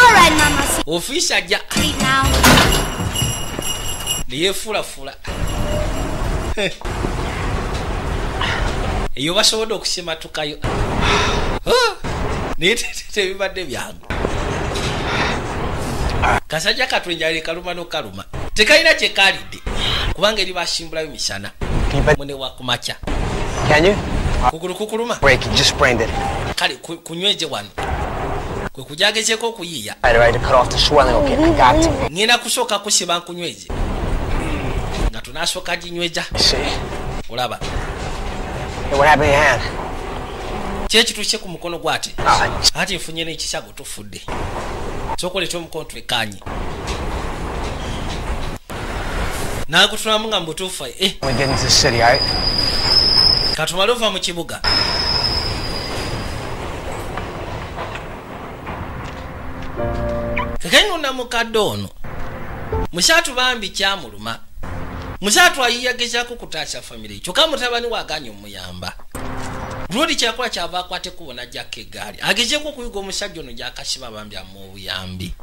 Christmas Eve. All right, Mama. ofiisi ajja Sweet now. neyefuulafula eyo basobodde okusimatukayo Ah! naye tebibadde byangu kasajja katwenjali kaluma nokaluma tekalina kyekalidde kubanga eri basimbulayo misana mune wakumakya Can you? kugulu kukuluma Break. Just sprained it. kale ku- kunyweje wano kwe okuyiiya. I got it. ngenda kusooka kusiba nkunyweze nga tunasooka ginyweja. Olaba. Kyekituuse ku mukono gwate. Ati nfunye n'ekisago tofudde. Sokoleta omukono twekanye nagutunamu nga mubutuufu eh, katumale ova mu kibuga kekanyina mukadde ono musaatu bambi kyamuluma. Musaatu ayiyagezaako kutaasa famire kyokka mutabani waaganye omuyamba lwoli kyakola kyava akwate kubona jakka egaali agezeeko okuyiga omusajja ono gyakasiba bambi amu obuyambi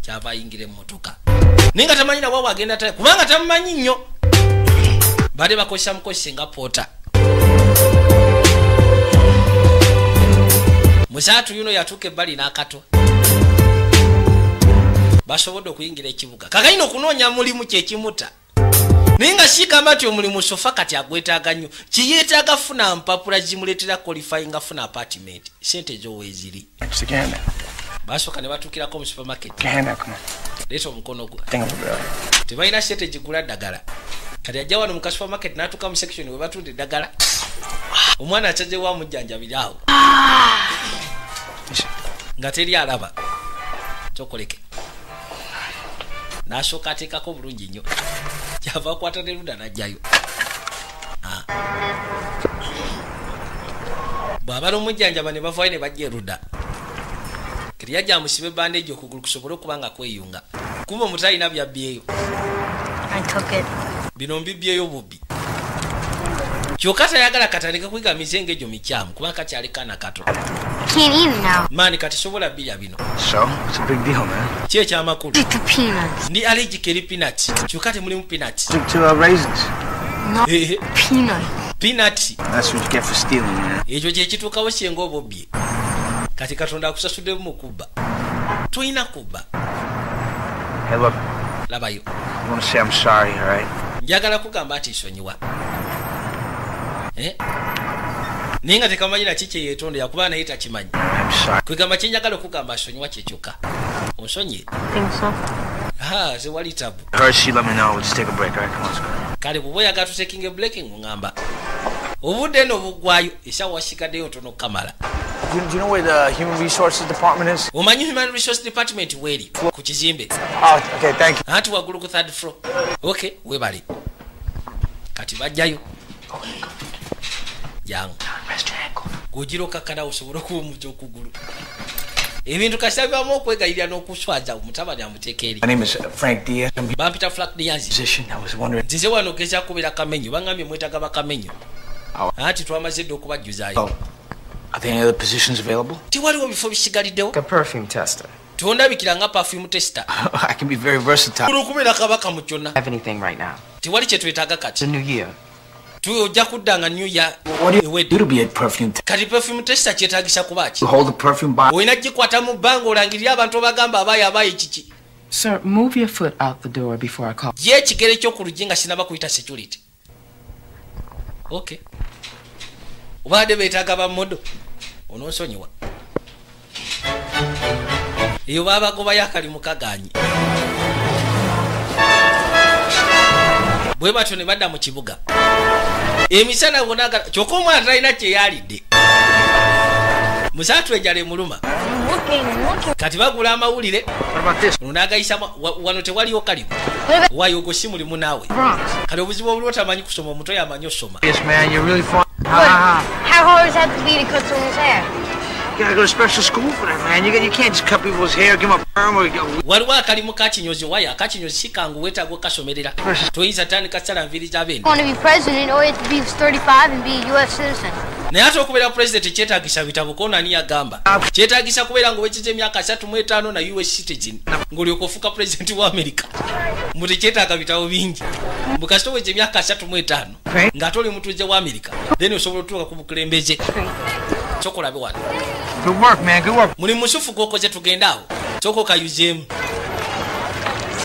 kyava ayingira emmotoka naye nga tamanyi nawa wagenda ta kubanga tamumanyi nnyo. Baade bakozesa mukozese nga poota. Musaatu yuno yatuuka ebbali n'akatwa basobodde okuyingira ekibuga. Kakayina okunoonya mulimu kyekimuta naye nga kigamba nti omulimu sofa kati agwetaaga nnyo kiyeetaaga funa mpapula zimuleetera qualifying afuna apartment sente zoweeziri basooka ne batuukirako mu supermarket. Leeta omukono gwe. Tebalina sente gigula ddagala. Kati ajja wano mu kasupermarket n'atuuka mu section we batunda eddagala omwana akyazewa mujjanjabiraawo nga teri alaba. Kyokoleke nasooka ateekako bulungi nnyo. Kyava akwata ne luda najjayo. Ah. bw'aba n'omujjanjaba ne bavaayo ne bajja eruda kati yajja amusiba ebandeegi okugulu kusobole okuba nga kweyunga. Kumba omutu alina byabyeyo. I took it. bino mbibyeyo bubi kyokka tayagala katandika kwiga mizengo egyo mikyamu kubanga kakyali kaana kato Can't eat it now. maani kati sobola birya bino So, it's a big deal, man. ki ekyamakulu Stick to peanuts. ndi allergic eri peanut kyokka temulimu peanut Stick to uh, raisins. No Ehe. peanut. peanut That's what you get for stealing, man. ekyo kyekituukawo kyenga obobbye kati katonda akusasuddemu mu kubba tolina kubba Hey, look, labayo I want to say I'm sorry, all right? njagala kugamba nti nsonyiwa Eh? Naye nga tekamanyira ki kyeyeetondera kuba naye takimanyi I'm sorry. kwegamba kyenjagala okugamba nsonyiwa kyekyokka onsonyiye Think so? ha zewali tabu Her, she let me know. We'll just take a break, all right? Come on, let's go. kale bw'oba oyagala tutekinga breaking ngamba obudde eno buggwayo esaawa wasigaddeyo ntono kamala Do you, do you know where the Human Resources Department is? omanyi human resource department weeri ku kizimbe okay, thank you. anti waggulu ku third floor ok webale kati bajjayo jangu gwogira okakkanawo osobole okuwumuza okugulu. Ebintu kasita bibamu okwegayirira n'okuswaza omutabani amuteeka eri My name is uh, Frank Diaz. Bampita nzize wano ogeza kubeera kamenyo bangambye mwetaga bakamenyo Awa. anti twamaze dde okubajjuzaayo Oh, are there any other positions available? tewaliwo bifo bisigaliddewo? A perfume tester. tondabikira nga perfume tester. I can be very versatile. tula okubeera kabaka mu kyonna. Have anything right now? tewali kyetwetaaga kati ojja kudda nga new ya What do you do ewedde to be a perfume? T- kati perfume tester kyetagisa kuba ki you hold the perfume bottle. olina gikwata mu bbanga olangirira abantu obagamba abaayi abaayi kiki Sir, move your foot out the door before I call. ye ekigere ky'oku luggi nga sinaba kuyita security ok obadde beetaaga bamodo ononsonyiwa eyo baabagobayo akalimu kaganyi bwe batyo ne badda mu kibuga. Emisana bonaga kyokka omwana talina kyeyalidde musaatu enjala emuluma kati bagula amawulire. N'agayisa wano tewaliyo kalimu. Waayo ogwo si mulimu naawe. Kale obuzibu obuli otamanyi kusoma omuto yamanyi osoma waliwo akalimu kakinyozi waya akakinyozi sikangu weetaaga okasomerera toyinza tandika ssala nviiri z'abendi Want to be president, or you have to be 35 and be a U.S. citizen. naye ate okubeera pulezidenti kyetaagisa bitabo konani yagamba kyetaagisa kubeera ngaowekiza emyaka 35 na us citizen. Ng'olyoka ofuuka pulezidenti wa amerika. Mbu tekyetaaga bitabo bingi mbu kasita oweza emyaka 35 ng'ate oli mutuuze wa amerika. Then osobola otuuka ku bukulembeze kyokolabe wano muli musufu gwokoze tugende awo. Sooka okayuzeemu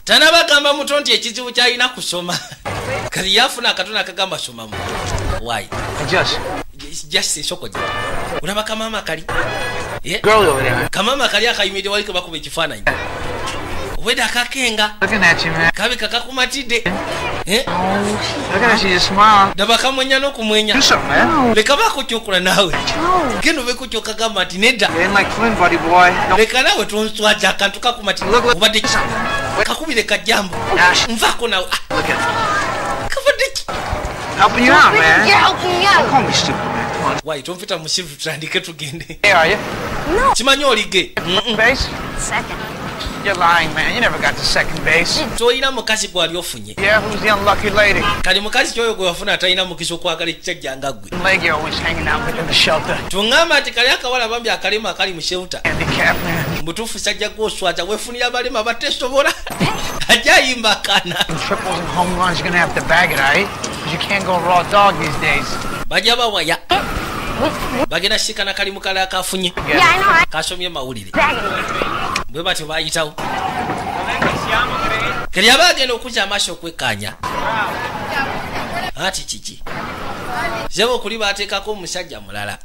tanabagamba muto nti ekizibu kyalina kusoma. Kati yafuna akatona akagamba somamu wayi Just, esokoje olaba kamama kali Eh, kamama kali akayimiridde wali kebakuba ekifaananyi obwedde akakenga looking at you, man. kabika kakumatidde Eh, Looking at you, just smile. daba kamwenya n'okumwenya Do something, man. leka bakukyokula naawe genda obeekukyo kagamba nti nedda You ain't like Flynn, buddy boy. No. leka naawe tonswaja akantu kakumatidde Look, look. obadde ki kakubire kajambo Gosh, nvaako nawe Ah, look at kabadde ki helping you out, You're man. helping me Don't out. call me stupid, man. Come on. wayi tonfita musiru tutandike tugende Hey, are you? kimanyi olige Base? Second. You're lying, man. You never got to second base. toyina mukazi gwali ofunye Yeah, who's the unlucky lady? kali mukazi kyoyo gwe wafuna atalina mukisa okwagala ekikajja nga ggwe Leggy always hanging out in the shelter. tuŋŋamba nti kali akawala bambi akalema akali mu sheuta Handicap, man. mutuufu sajja gwoswaza wefunira abalema Haja imba kana. Triples and home runs, you're gonna have to bag it, right? Because you can't go raw dog these days. Bajaba bawaya bagenda sikana kali mukala akafunye Yeah, I know. I kasomye mawulire. Bwe batyo bayitawo. Keri aba agenda okuzza amaaso okwekkaanya. Ati kiki? Zeba okuli bateekako omusajja mulala.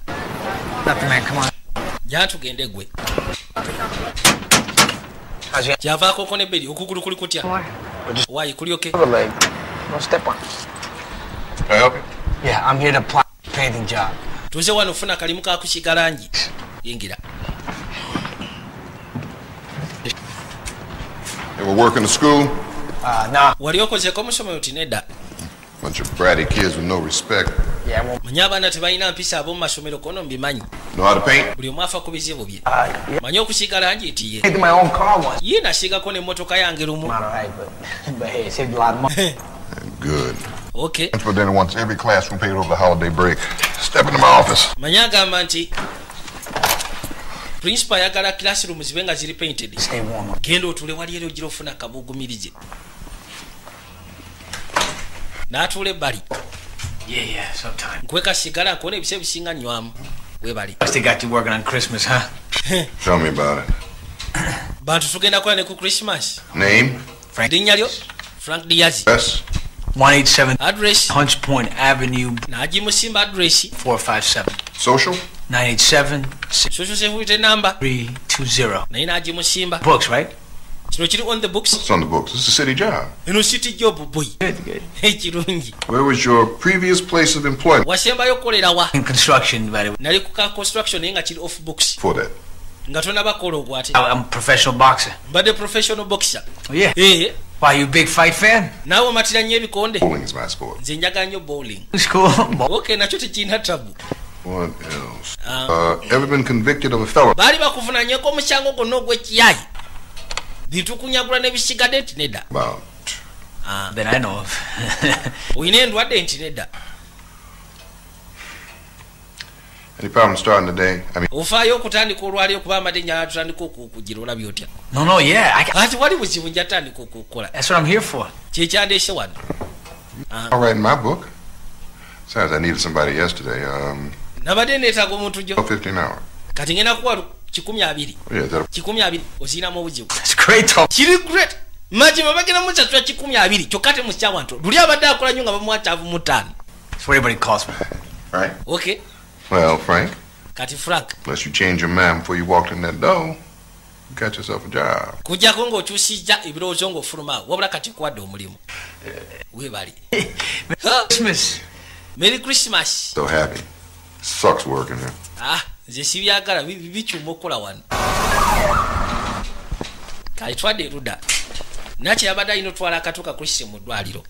Jantugende gwe. How's your kyavaakoko nebberi okugulu kuli kutya? Wayi kulyoke? Yeah, I'm here to a paving job. Tuze wano ofuna kalimu kakusiga langi yingira. Nah. wali okozeko musomero ti nedda. Bunch of bratty kids with no respect. Yeah, I won't. manyi abaana tebalina mpisa ab'omu masomero kono mbimanyi. Buli omu afa ku bizibu bye. Yeah. manyi okusiiga langi ti ye ye nasiigako n'emmotoka yange lumu Okay Principal dinner wants every classroom paid over the holiday break. Step into my office. manyi agamba nti principal ayagala classroom zibe nga ziri painted Stay warm. genda otule wali eri ogira ofuna akabugumirize n'atuula ebbali Yeah, yeah, sometime. nkweka sigala nkuona ebisa ebisinga nnywamu webali Must have got you working on Christmas, huh? Tell me about it. bantu tugenda kukola ne ku christmas Name? linnya lyo frank diazi Yes. 187 address Hunts Point Avenue, n'agimusimba address 457. Social? 987 social security number 6320. naye n'agimusimba Books, right? kino kiri on the books It's on the books. It's a city job. eno city job boy Good, good. ekirungi Where was your previous place of employment wasembayo okukolera wa In construction, by the way. nali ku construction naye nga kiri off books for that? Nga tonabakola boxer. mbadde professional boxer Oh, yeah. ee Why, you a big fight fan? naawe omatira nnyo ebikonde Bowling is my sport. nze njagala nnyo bowling It's cool. ok nakyo tekirina tabu What else? Uh, ever been convicted of a felony? baali bakuvunanyeko omusango gwonna ogw'ekiyayi bintu kunyagula n'ebisigadde nti nedda About. Uh, That I know of. olina endwadde nti nedda ofaayo okutandika olwali okuba amadde nyala tutandika okukugira olabye otya no, no, yeah. I, ati wali buzibu njatandika okukola that's what I'm here for. kyekyandeese wano all right in my book. Besides, I needed somebody yesterday. Um, nabadde neetaaga omuntu gyo 15 hour. kati ngenda kuwa lu- kikumi abiri Yeah, is that a kikumi abiri ozirinamu obuzibu It's great talk. kiri great mazima bagenda musasula kikumi abiri kyokka temusyawa nto luli abadde akola nnyo nga bamuwa kyavu mutaano That's Well, Frank, kati frank unless you change your mind before you walked in that door, you got yourself a job. kujjako ng'okyusizza ebirowoozo ng'ofulumaawo wabula kati kuwadde omulimu weebali Ha! Christmas. merry christmas So happy. Sucks working here. ah nze sibyagala bi- bi- bikyuma okukola wano kaitwadde eruda nakye yabadde alina otwala akatuka kulise mu ddwaliro.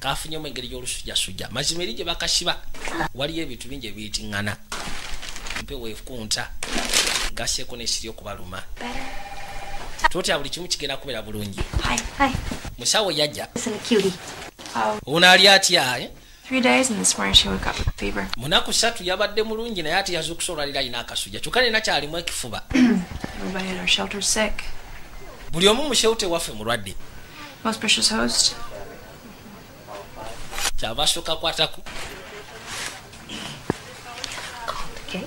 Kafunyemu engeri y'olusujjasujja. Mazima eri gye bakasiba waliyo ebintu bingi ebiyitiŋŋana mpewo ekunta gaseeko n'esiri okubaluma. Totya buli kimu kigenda kubeera bulungi. Hi, hi. musawo yajja. Listen, cutie. ono ali atya eh? Three days, and this morning she woke up with a fever. munaku ssatu yabadde mulungi naye ate yazuukusa olwaliro alina akasujja. Kyokka nina kyalimu ekifuba. Buli omu mushewute waffe mulwadde Most precious host. kyava asooka kwataku Okay.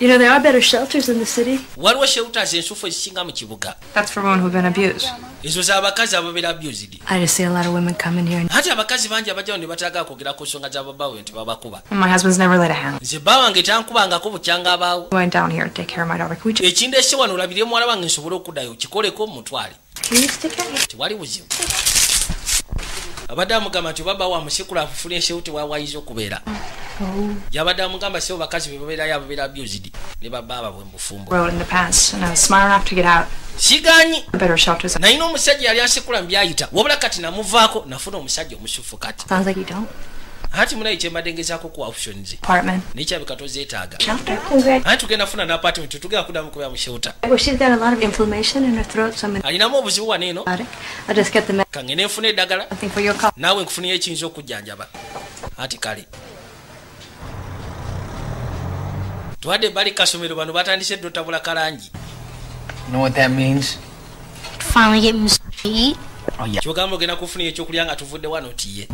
You know, there are better shelters in the city. waliwo shewutas ensufu ezisinga mu kibuga That's for women who've been abused. ezo z'abakazi ababeera abused I just see a lot of women coming here. ate abakazi bangi abajjawo ne batagala kwogera ku nsonga z'ababawe nti babakuba And my husband's never laid a hand. nze bba wange tankubangako bukyanga abaawo I went down here to take care of my daughter. Can we just ekindeese wano olabire muwala wange nsobole okuddayo kikoleko mutwale Can you stick out your tewali buzibu abadde amugamba nti obaba wamusekula afufuna eshewuti wawayiza okubeera. Yabadde amugamba sebo bakazi be babeerayo ababeera abused ne babbaaba bwe mubufumbo siganyi! Nayina omusajja yali ansekula mu byayita. Wabula kati namuvaako nafuna omusajja omusufu kati Anti munayi kyembadde ngezaako ku options Apartment. nekyabika tozeetaaga anti tugenda funa ne apartment tugenda kuddamu kubeera mu shelter alinamu obuzibu wano eno I'll just get the med- kangene nfuna eddagala naawe nkufuniyo ekiyinza okujjanjaba anti kale twadde bali kasomero bano batandise dde otabula kalangi kyogamba ogenda kufunira ekyokulya nga tuvudde wano tiye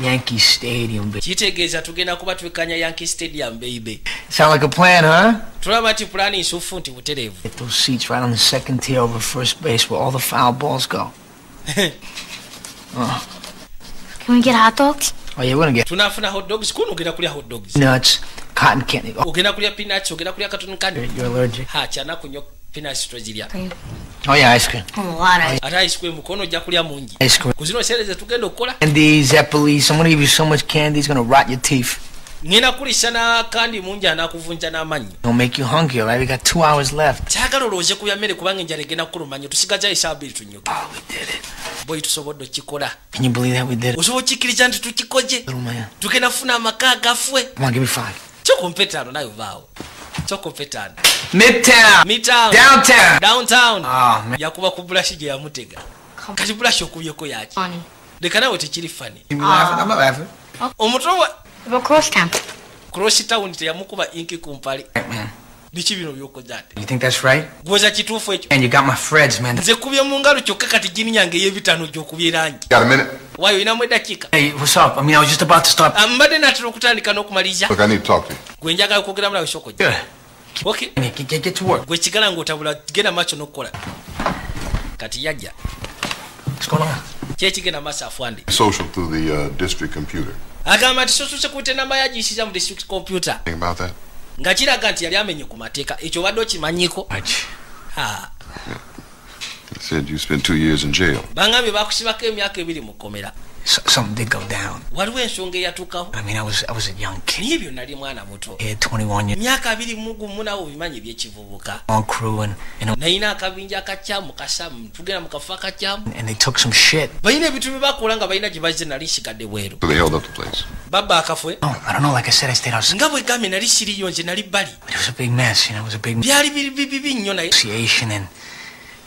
Yankee Stadium, baby. kitegeeza tugenda kuba twekanya yankee stadium baby Sound like a plan, huh? tulaba nti pulaani nsufu nti butereevu Get those seats right on the second tier over first base where all the foul balls go. oh. Can we get hot dogs? oh, yeah, we're gonna get tunafuna hot dogs kuno ogenda kulya hot dogs nuts, cotton candy. Ogenda kulya peanuts ogenda kulya katoni kandi you're allergic. ha kyanaku nnyo peanuts tozirya Oh, yeah, ice cream. A lot of ate ice cream kono ojja kulya mungi Ice cream. ku zino seere ze tugenda okukola Candy, Zeppelis. I'm gonna give you so much candy, it's gonna rot your teeth. ngenda kulisa na kandi mungi anakuvunja n'amannyo It'll make you hungry, alright? We got two hours left. kyagala olowooze ku bya mmere kubanga enjala egenda kukulumanya tusigaza esaawa bbiri tunyuke Oh, we did it. boyi tusobodde okukikola Can you believe that we did it? osobola okikkiriza nti tukikoje Little man. tugenda kufuna amaka agaffe Come on, give me five. kyokompa etaano nayo vaawo kyokompa etaano Midtown. Midtown. Downtown. downtown Oh, man. yakuba ku bulashi gye yamutega kati bulashi okubyeko yaki funny. leka nawe tekiri fani You laughing? I'm laughing. omutwe wa About cross town. cross town teyamukuba inki ku mpale Right, man. Biki bino byokoza ate You think that's right? gwoza kituufu ekyo Man, you got my freds, man. nze kubye mu ngalo kyokka kati gini yange ey'ebitaano gyokubye erangi Got a minute? waayo olinamu eddakiika Hey, what's up? I mean, I was just about to start. Ah, mbadde natera okutandika n'okumaliriza Look, I need to talk to you. gwe njagala okwogeramu nawe sokojja Good. okay Get, get, get to work. gwe kigala ng'otabula genda maaso n'okukola kati yajja What's going on? kyekigenda maaso afwandi Social through the uh, district computer. agamba nti sosuse kuite namba yagiyisiza mu district computer Think about that? Nga kiraga nti yali amenye ku mateeka ekyo obadde okimanyiko Watch. Ha, He said you spent two years in jail. bangambye bakusibako emyaka ebiri mu kkomera something did go down. waliwo ensonga eyatuukawo I mean, I was I was a young kid. naye ebyo nali mwana muto Yeah, 21 years emyaka abiri mu gumu nawe obimanyi ebyekivubuka on crew, and and, nalina akabinja akakyamu kasamu tugenda mu kafo akakyamu and they took some shit. balina ebintu bye bakola nga balina gye bazze nali nsigadde bweru So they held up the place. babba akafwe No, I don't know. Like I said, I stayed outside. nga bwe gambye nali siriyo nze nali bbali It was a big mess. You know, it was a big byali biri bibi nnyo naye negotiation, and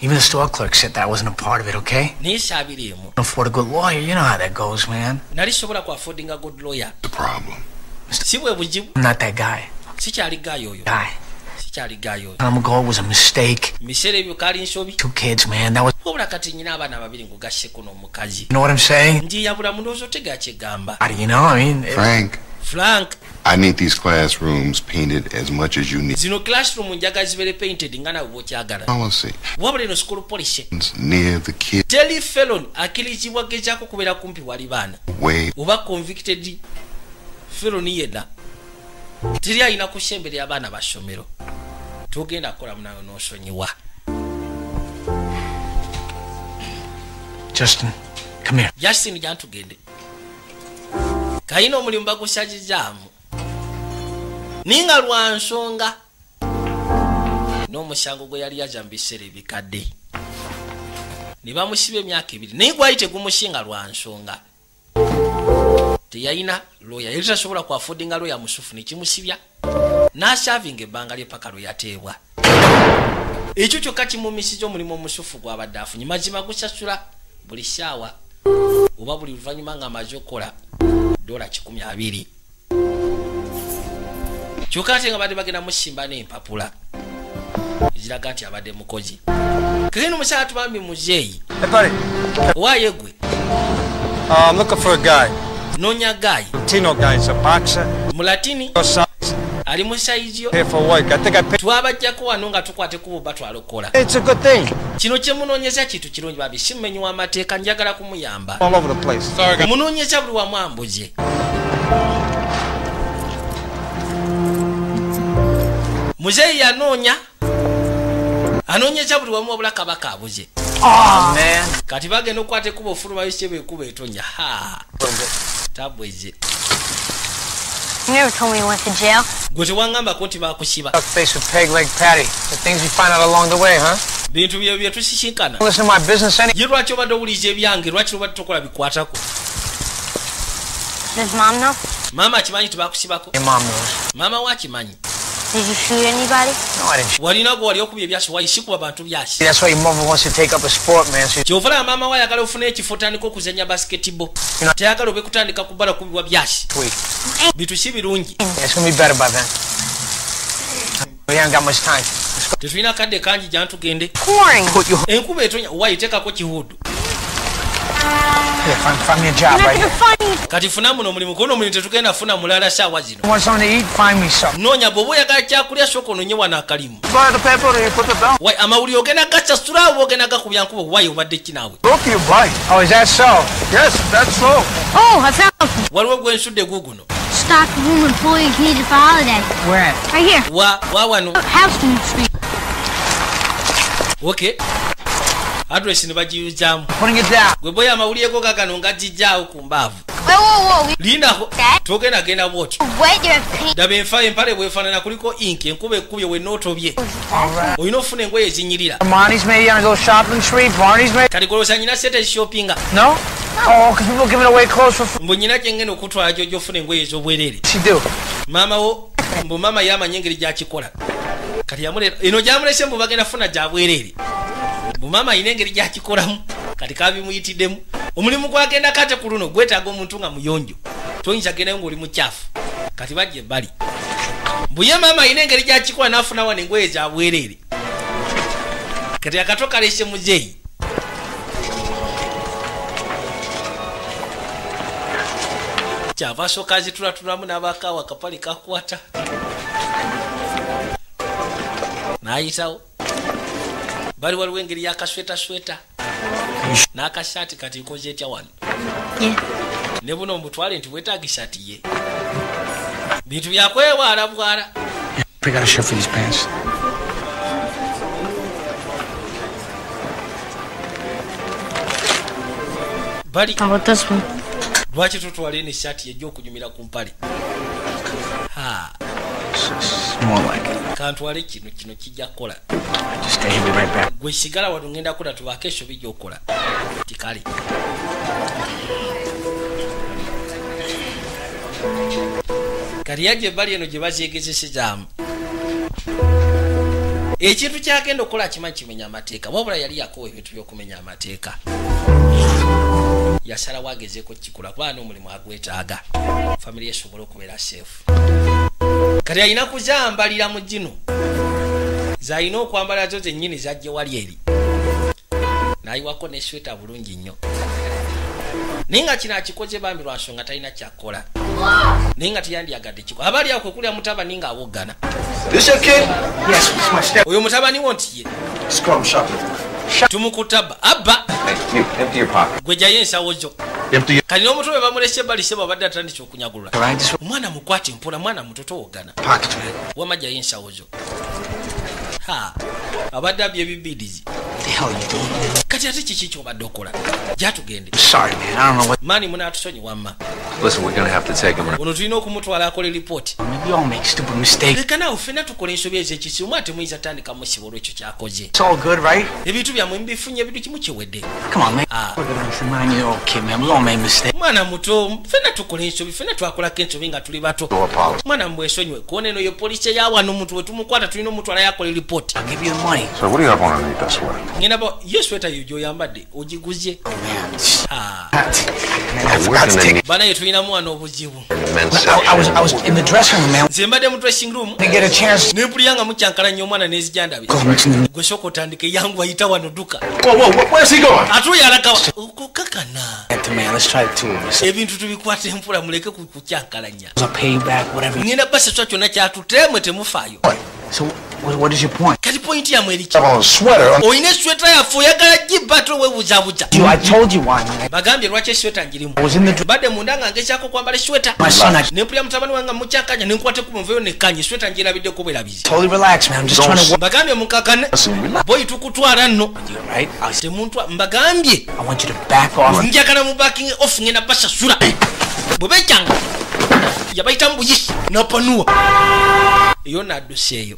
even the store clerk said that wasn't a part of it. Okay. naye saabiri emu Couldn't afford a good lawyer. You know how that goes, man. nali sobola ku affordinga good lawyer The problem. si bwe buzibu I'm not that guy. sikyali gaayo oyo Guy. sikyali gaayo oyo Time ago was a mistake. mu biseera ebyo kaali nsobi Two kids, man. That was. wabula kati nyina abaana babiri ngugasseko n'omukazi You know what I'm saying? njiyabula mulowooza otegera How do you know? I mean, it- Frank, frank I need these classrooms painted as much as you need. zino classroom njagala zibeere painted nga nawe bwokyagala Policy. wabula eno school policy Near the kid. teri felon akkirizibwa gezaako kubeera kumpi wali baana Way. oba convicted felon yenna teri alina kusemberera abaana ba ssomero togenda kukolamu nawe n'osonyiwa Justin, come here. justin jantugende kayina omulimu bagusazizaamu ninga lwa nsonga n'omusango gwe yali yaza mu biseera ebikadde. Ne bamusiba emyaka ebiri. Naye gwali tegumusinga lwa nsonga. Teyalina loya yali tasobola kwafodinga loya musufu nekimusibya n'asaavinga ebbanga lye paka lwe yateebwa. Ekyo kyokka kimumisiza omulimu omusufu gwabadde afunye. Mazima gusasula buli ssaawa oba buli luvannyuma nga amaze okukola dola 12 kyokka ate nga badde bagenda musimba n'empapula eziraga nti abadde mukozi. Kagenda omukyala tubambi muzeeyi owaaye gwe? I'm looking for a guy. noonya gayi mulatini. Ali mu sayizi yo Here for work. I think I paid. twabajjako wano nga tukwate kubo batwala okukola It's a good thing. kino kyemunoonyeza kintu kirungi babi simumenyi w'amateeka njagala kumuyamba All over the place. Sorry, guys. munoonyeza buli wamu ambuze muzeeyi yanoonya anoonyeza buli wamu wabula kabaka abuze kati bagenda okukwata ekuba ofulumayo kyeba ekuba etonya ha tabweze You never told me you went to jail. gwe tewaŋŋambako nti bakusiba Duck face with peg leg patty. The things you find out along the way, huh? bintu bye bye tusisinkana Listen to my business any. ye lwaki obadde owuliza ebyange lwaki lobadde tokola bikwatako Does mom know? maama akimanyi tebakusibako Your mom knows. maama we akimanyi Did you shoot anybody? No, I didn't. walina gwe wali okubya ebyasi wayisikuba bantu byasi See, that's why your mother wants to take up a sport, man. So kyova laba maama we ayagala ofuna ekifo otandika okuzanya basketball teyagala obe kutandika kubala kubibwa byasi sweet. bintu si birungi Yeah, it's gonna be better by then. We haven't got much time. tetulina kadde kangi jantugende Pouring. Put your enkuba etonya wayitekako kihudu here, kati funa muno omulimu kuno omulimu tetugenda funa mulala saawa zino noonya bw'oba oyagala kyakulya sooka ononye wano akalimu Buy the paper and you put it down. Wai, amawulire ogenda gasasula oba ogenda gakubya nkuba wayi obadde kinaawe. Oh, is that so? Yes, that's so. Oh, I found waliwo gwensudde guguno stock room employees needed for holiday. Where? Right here. wa wa wano Houston Street. ok adresi ne down. gwe boyo amawulireko gagano ngagijjaawo ku mbaavu. Whoa, whoa, whoa. We. Lindako togenda genda bwotyo. Daba enfa empale bwefaanana kuliko inki enkuba ekkubye wennootobye olina ofuna engoye ezinyirira. Kati goloosa nyina sente ezishopinga No? Oh, because people are giving away clothes for free. mbu nyina gyengenda okutwala gyojo ofuna engoye ez'obwereere She do. maama wo mbu maama yamanya engeri gyakikola. Kati yamulera eno gyamulese mbu bagenda funa gya maama alina engeri gyakikolamu kati kabimuyitiddemu omulimu gwagenda kate ku luno gwetaaga omuntu nga muyonjo. Toyinza gendayo ngaoli mukyafu kati bajja ebbali mbu ye maama alina engeri gyakikola n'afuna wano engoye za bwereere kati akato kalese muzeeyi kyava asooka azitulatulamu n'abakaawa akapale kakwata. N'ayitawo bali waliwo engeri yakaswetasweta. N'akasaati kati nkoze etya wano ne buno omutwale nti wetaagisa ti ye. Bintu byakwewaala bwala. Bali lwaki tutwala eno esaati yejja okunyumira ku mpale Kantwale kino kino kijja kukola. Just stay here. Be right back. gwe sigala wano ngenda kola tubaako esyo bijja okukola. Tikale kati yajja ebbali eno gye bazeegezesezaamu ekintu kyagenda okukola kimanyi kimenya amateeka wabula yali yakowa ebintu by'okumenya amateeka. Yasalawo agezeeko kikula kuba n'omulimu agwetaaga. Famire esobole okubeera seefu kati alina kuzambalira mu gino. Zalina okwambala zo zennyini zajje wali eri. Nayiwako nesweta bulungi nnyo. Naye nga kino akikoze bambi lwa nsonga talina kyakukola naye nga teyandyagadde kikola aba ali ako kulya mutabani ng'awoggana oyo mutabani wo nti ye. Tumukutaba abba. Gwe jyayo ensawo zo. Kati n'omutwe we bamulese balise babadde atandika okunyagulula. Omwana mukwate mpola mwana muto towoggana pocket, man. wama jyayo ensawo zo abadde abye doing? kati ate kiki kyobadde okola? Gyatugende. Maani munaatusonyi wamma ono tulina okumutwala akola mistakes. leka naawe ffenna tukola ensobi ez'ekisi omwana temuyinza tandika musiba olwekyo kyakoze. Ebintu byammwe mubifunye ebintu kimu kiwedde. Ah. Mwana muto ffenna tukola ensobi ffenna twakolako ensobi nga tuli bato. Mwana mbwesonyiwe kuona eno ye polisi eyawano omuntu we tumukwata tulina omutwala yakola eripooti I'll give you the money. So what do you have underneath that sweater? ngenda ba ye sweta yo gyoyambadde ogiguze Oh, man. Shh. Ah, Man, I we're forgot to gonna take need- banaye tulinamu wano obuzibu Men's I, I was I was in the dressing room, man. nze mbadde mu dressing room Didn't get a chance. nempulira nga mucyankalanya omwana n'ezijandabi gwe sooka otandike yangu ayita wano duka Whoa, whoa, wh- where's he going? ate oyo alagawa okukakana to man. Let's try the two of us. ebintu tubikwata empula muleke ku- kukyankalanya you you- ngenda basaswa kyonna kyatutemwe temufaayo What, is your point? kati pointi yamwe eriki Have on a sweater. on- olina esweta yaffe oyagala gibato webuzabuza You, I told you why, man. bagambye lwaki esweta ngirimu I was in the dr- badde munda nga ngekyako kwambala esweta My son, I nempulira mutabani wange mukyakanya nenkwate ku muveyo nekkanya esweta ngirabiddeko bwerabizi totally relax, man. I'm just trying to work. mbagambye mukakane Listen, relax. boyi tukutwala nno You right? I, mbagambye want you to back off. njagala mu backing off ngenda basasula bwe bekyanga yabayita mu buyisi napanuwa eyo nadduseeyo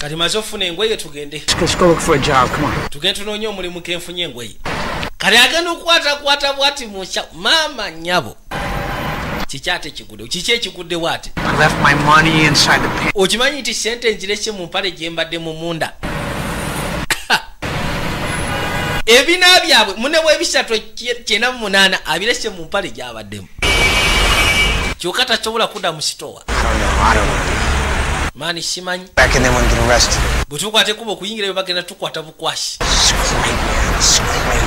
kati maze okufuna engoye tugende. Tugende tunoonye omulimu kenfunye engoye. Kale agenda okukwatakwata bwati musha maama nyabo kiki ate kigudde kiki ekigudde bwati? I left my money inside the pants. okimanyi nti sente njirese mu mpale gyembadde mu munda? Ebina byabwe mune bwebisatu kyenda mu munaana abirese mu mpale gyabaddemu? Kyokka tasobola kudda mu sitowa maani simanyi. Bwe tukwate kuba okuyingirayo bagenda tukwata bukwasi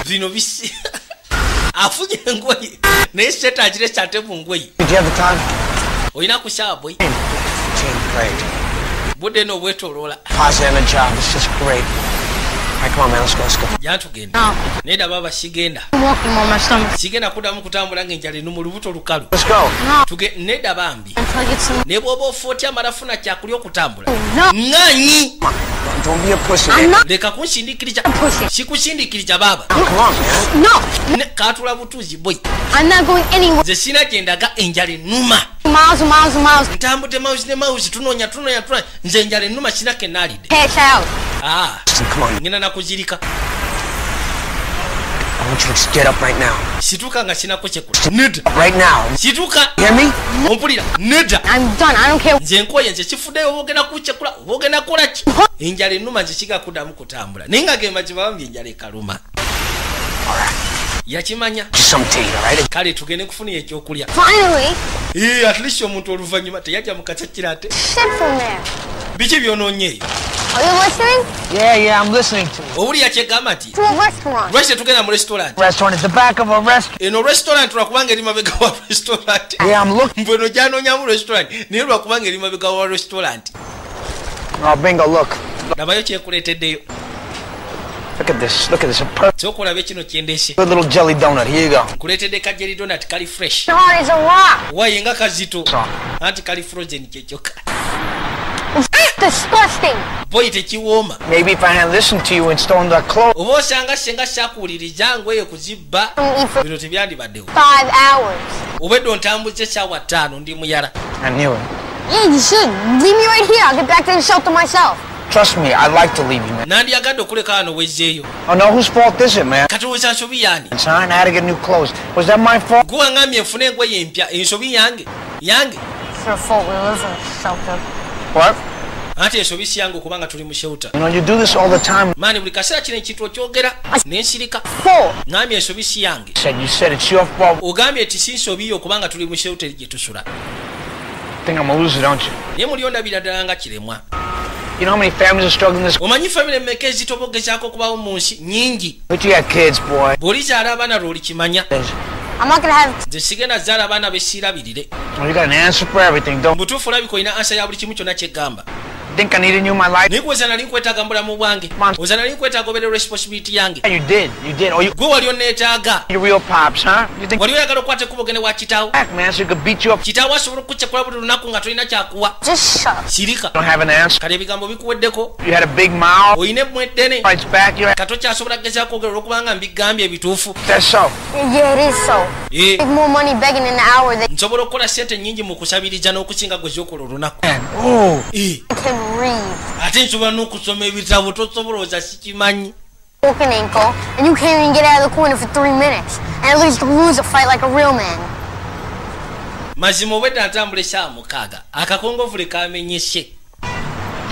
bino bisi. Afunye engoye naye sente agirese ate mu ngoye time? olina kusaba bwe Team, great. budde n'obwetoloola Right, come on, man. Let's go. Let's go. jantugenda No. naye daba basigenda I'm walking on my stomach. sigenda kuddamu kutambula ng'enjala enu mu lubuto lukalu Let's go. No. Tuge- nedda bambi Until I get some. ne bw'oba ofa otya amalafuna kyakulya okutambula No. ŋŋanyi Don't be a pussy. I'm not. leka kunsindikiriza pushing. sikusindikiriza baaba Come on, man. No. Ne- katula butuuzi bwe I'm not going anywhere. nze sina gyendaga enjala ennuma Miles and miles and miles. ntambudde mawuzi ne mawuzi tunoonya tunoonya tunoonya nze enjala ennuma sina kenaalidde Cash out. Ah, come nakuzirika I want you to get up right now. situka nga sinako kyekula nedda Right now. situka. Hear me? ompulira nedda I'm done. I don't care. nze enkoye nze kifuddeyo oba ogenda kukyekula oba ogenda kukola ki? Enjala ennuma nze kigakuddamu kutambula. Naye nga gemba kibambi enjala ekaluma. Yakimanya? Kale tugende kufunira ekyokulya. Finally. Eh, at least omuntu oluvannyuma teyajja ate Shit from there. biki byonoonyeeyo Are you listening? Yeah, yeah, I'm listening to you. owulira kyegamba nti To a restaurant. lwaki tetugenda mu restaurant Restaurant is the back of a restaurant. eno restaurant lwakubanga eri mabega wa restaurant Yeah, I'm looking. mbweno gyanoonyamu restaurant naye lwakubanga eri mabega wa restaurant Oh, bingo, look. labayo kyekuleeteddeyo Look at this. Look at this. A perfect kyokulabe kino kyendeese little jelly donut. Here you go. kuleetedde kajeri donat kali fresh Hard as a rock. waye nga kazito So, anti kali frozen kyekyoka It's disgusting. boyi tekiwooma maybe if I had listened to you and stolen that clothes. oba osanga senga syakuwuliriza ngweyo kuzibba I'm eat for bino tebyandibaddewo five hours. obwedde ontambuza esaawa ttaano ndi muyala I knew it. Yeah, you should. Leave me right here. I'll get back to the shelter myself. Trust me, I'd like to leave you, man. nandiyagadde okuleka wano wezzeeyo Oh, no, whose fault is it, man? katowooza nsobi yaani Son, I had to get new clothes. Was that my fault? gwe waŋŋambye nfune engoye empya ensobi yange yange It's your fault. We live in a shelter. What? anti ensobi si yange okubanga tuli mu sheuta You know, you do this all the time. maani buli kaseera kino ekintu okyogera nensirika Four. ŋŋambye ensobi si yange You said you said it's your fault. ogambye ti si nsobi okubanga tuli mu sheuta eri gye tusula naye muli ondabira ddala nga kiremwa You know how many families are struggling this? omanyi famire mmeka ezitobogezaako okubawo mu nsi nyingi But you got kids, boy. bw'olizaala abaana lwolikimanya I'm not gonna have. zaala abaana besiirabirire Well, you got an answer for everything, don't you? butuufu olabika olina ansa ya buli kimu kyonna kyeggamba Think I needed you in my life? naye gwe oza nali nkwetaaga mu bulamu bwange Man. oza nali nkwetaaga obeere responsibility yange Yeah, you did. You did. Oh, you gwe wali oneetaaga your real pops, huh? You think wali oyagala okukwata ekkubo gende wa kitaawo back, man, so you could beat you up? kitaawo asobola okukukyekula buli lunaku nga tolina kyakuwa Just shut up. sirika Don't have an answer. kati ebigambo bikuweddeko You had a big mouth. olina emweddene Fights back. You kato kyasobola kugezaako ogera olwokubanga mbigambye ebituufu That's so. Yeah, it is so. Eh, Make more money begging in an hour than nsobola okukola sente nnyingi mu kusabiriza n'okusinga gwe ziokola olunaku Man, oh. Eh, you. Ate nsobola n'okusoma ebitabo tosobola oza sikimanyi. Broken ankle, and you can't even get out of the corner for three minutes. And at least lose a fight like a real man. mazima obwedda ntambula esaawa mukaaga akakongovule kamenyese.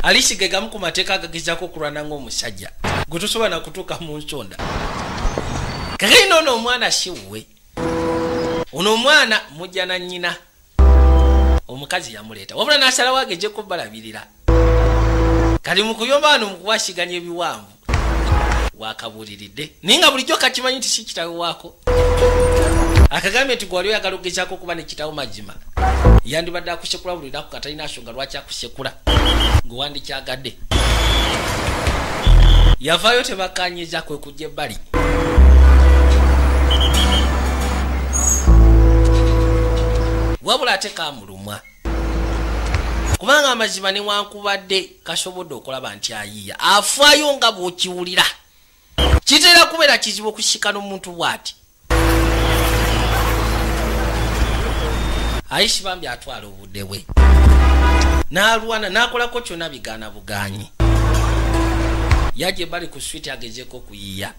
Alisi ge gamu ku mateeka agagezaako okulwana ng'omusajja. Gwe tosobola nakutuuka mu nsonda. Kakaina ono omwana siwwe ono omwana mujja na nnyina. Omukazi yamuleeta. Wabula n'asalawo agejeko balabirira kati mu kuyomba wano mu kuwashiganya ebiwanvu. Wakabuliridde. Naye nga bulijjo kakimanyi nti si kitawe waako. Akagambye nti gwali oyagala ogezaako okuba ne kitawo mazima. Yandibadde akusekula buli lunaku katalina nsonga lwaki akusekula. Ngewandikyagadde yavaayo tebakanyiza kwe kujja ebbali. Wabula ate kamulumwa kubanga amazima newankubadde kasobodde okulaba nti ayiiya. Afaayo nga bw'okiwulira. Kitera kubeera kizibu okusikana omuntu bw'ati. Ayisi bambi atwala obudde bwe. N'alwana n'akolako kyonna bigaana bugaanyi. Yajja ebbali ku switi agezeko okuyiiya.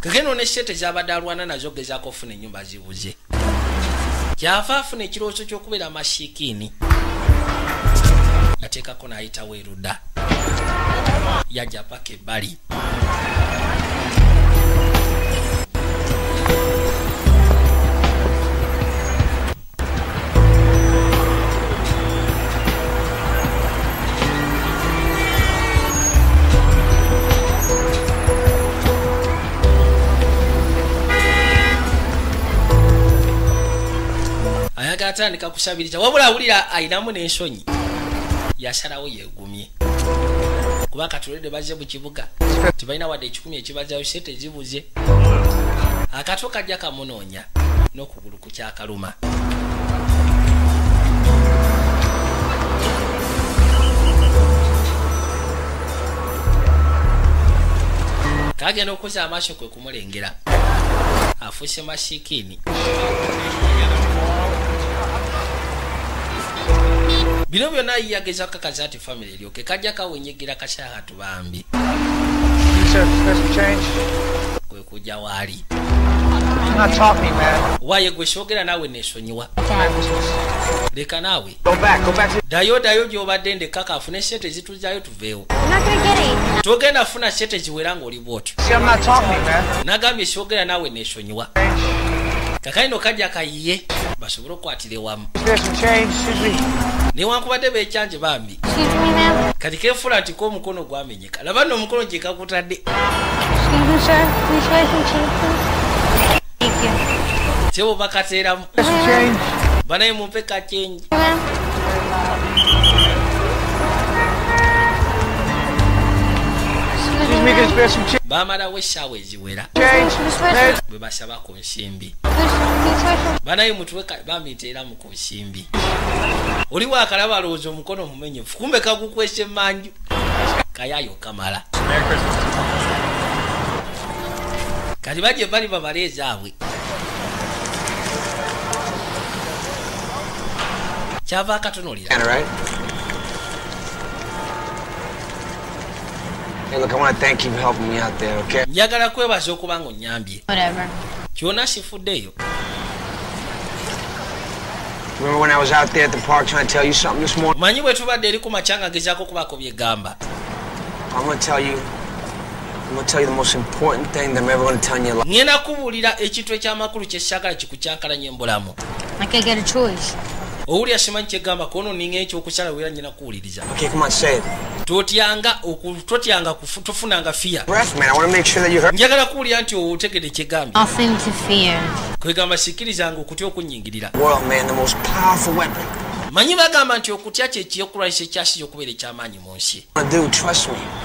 Kageno ne sete zabadde alwana nazo gezaako ofuna ennyumba zibuze kyava afuna ekirowoozo ky'okubeera mashikiini yateekako n'ayitawo erudda yajja paka ebbali ayagala atandika kusabiriza wabula awulira ayinamu n'ensonyi yasalawo yegumye kuba katulede bazze mu kibuga tebalina wadde ekikumi ekibazayo se tezibuze akato kajja kamunoonya n'okugulu ku kyakaluma. Kagenda okuza amaaso kwe kumulengera afuuse mashikiini bino byonna yiyageza kakaza nti famiry eryoke kajja kawenyegira kakyahatu bambi kwe kujja waali Not talking, man. waye gwe soogera naawe nesonyiwa leka naawe Go back, go back. ddayo ddayo gyobadde ndekaka afune sente zituzayo tuveewo I'm not gonna get anything. togenda funa sente ziwera ng'oli bwotyo See, I'm not talking, man. nagambye soogera naawe nesonyiwa kakalino kajja kayiye basobole okukwatira ewamu. There's some change. Excuse me. newankubadde bekyanje bambi kati kefula nti ko omukono gwamenyeka. Laba nno omukono gye kakutadde. Excuse me, sir. Can you bamalawo essaawa eziwera bwe basaba ku nsimbi. Banaye mutuwe ka- bamiteeramu ku nsimbi. Oliwo akalaba alowooza omukono mumenyefu kumbe kagukwesa emanju kayayo kamala. Kati bajje bali babaleezi abwe kyava akatonolira njagala kwebaza okuba nga onyambye Whatever. kyonna sifuddeeyo Remember when I was out there at the park trying to tell you something this morning? manyi bwe tubadde eri ku makyanga gezaako okubaako byegamba I'm to tell you. I'm to tell you the most important thing that I'm ever to tell in your life. ŋŋenda kubuulira ekintu ekyamakulu kyesagala kikukyankalanya embulamu I can't get a choice. Owulira simanyi kyegamba kwononinga ekyokusala wera nyina kuwuliriza Okay, come on, say it. totyanga oku- totyanga tofunanga fiya Breath, man. I want to make sure that you heard. njagala kuwulira nti otegedde kyegambye kwegamba sikkirizanga okutya okunyingirira World, man, the most powerful weapon. manyi bagamba nti okutya kyekyokulwanyisa ekyasiza okubeera ekyamaanyi mu nsi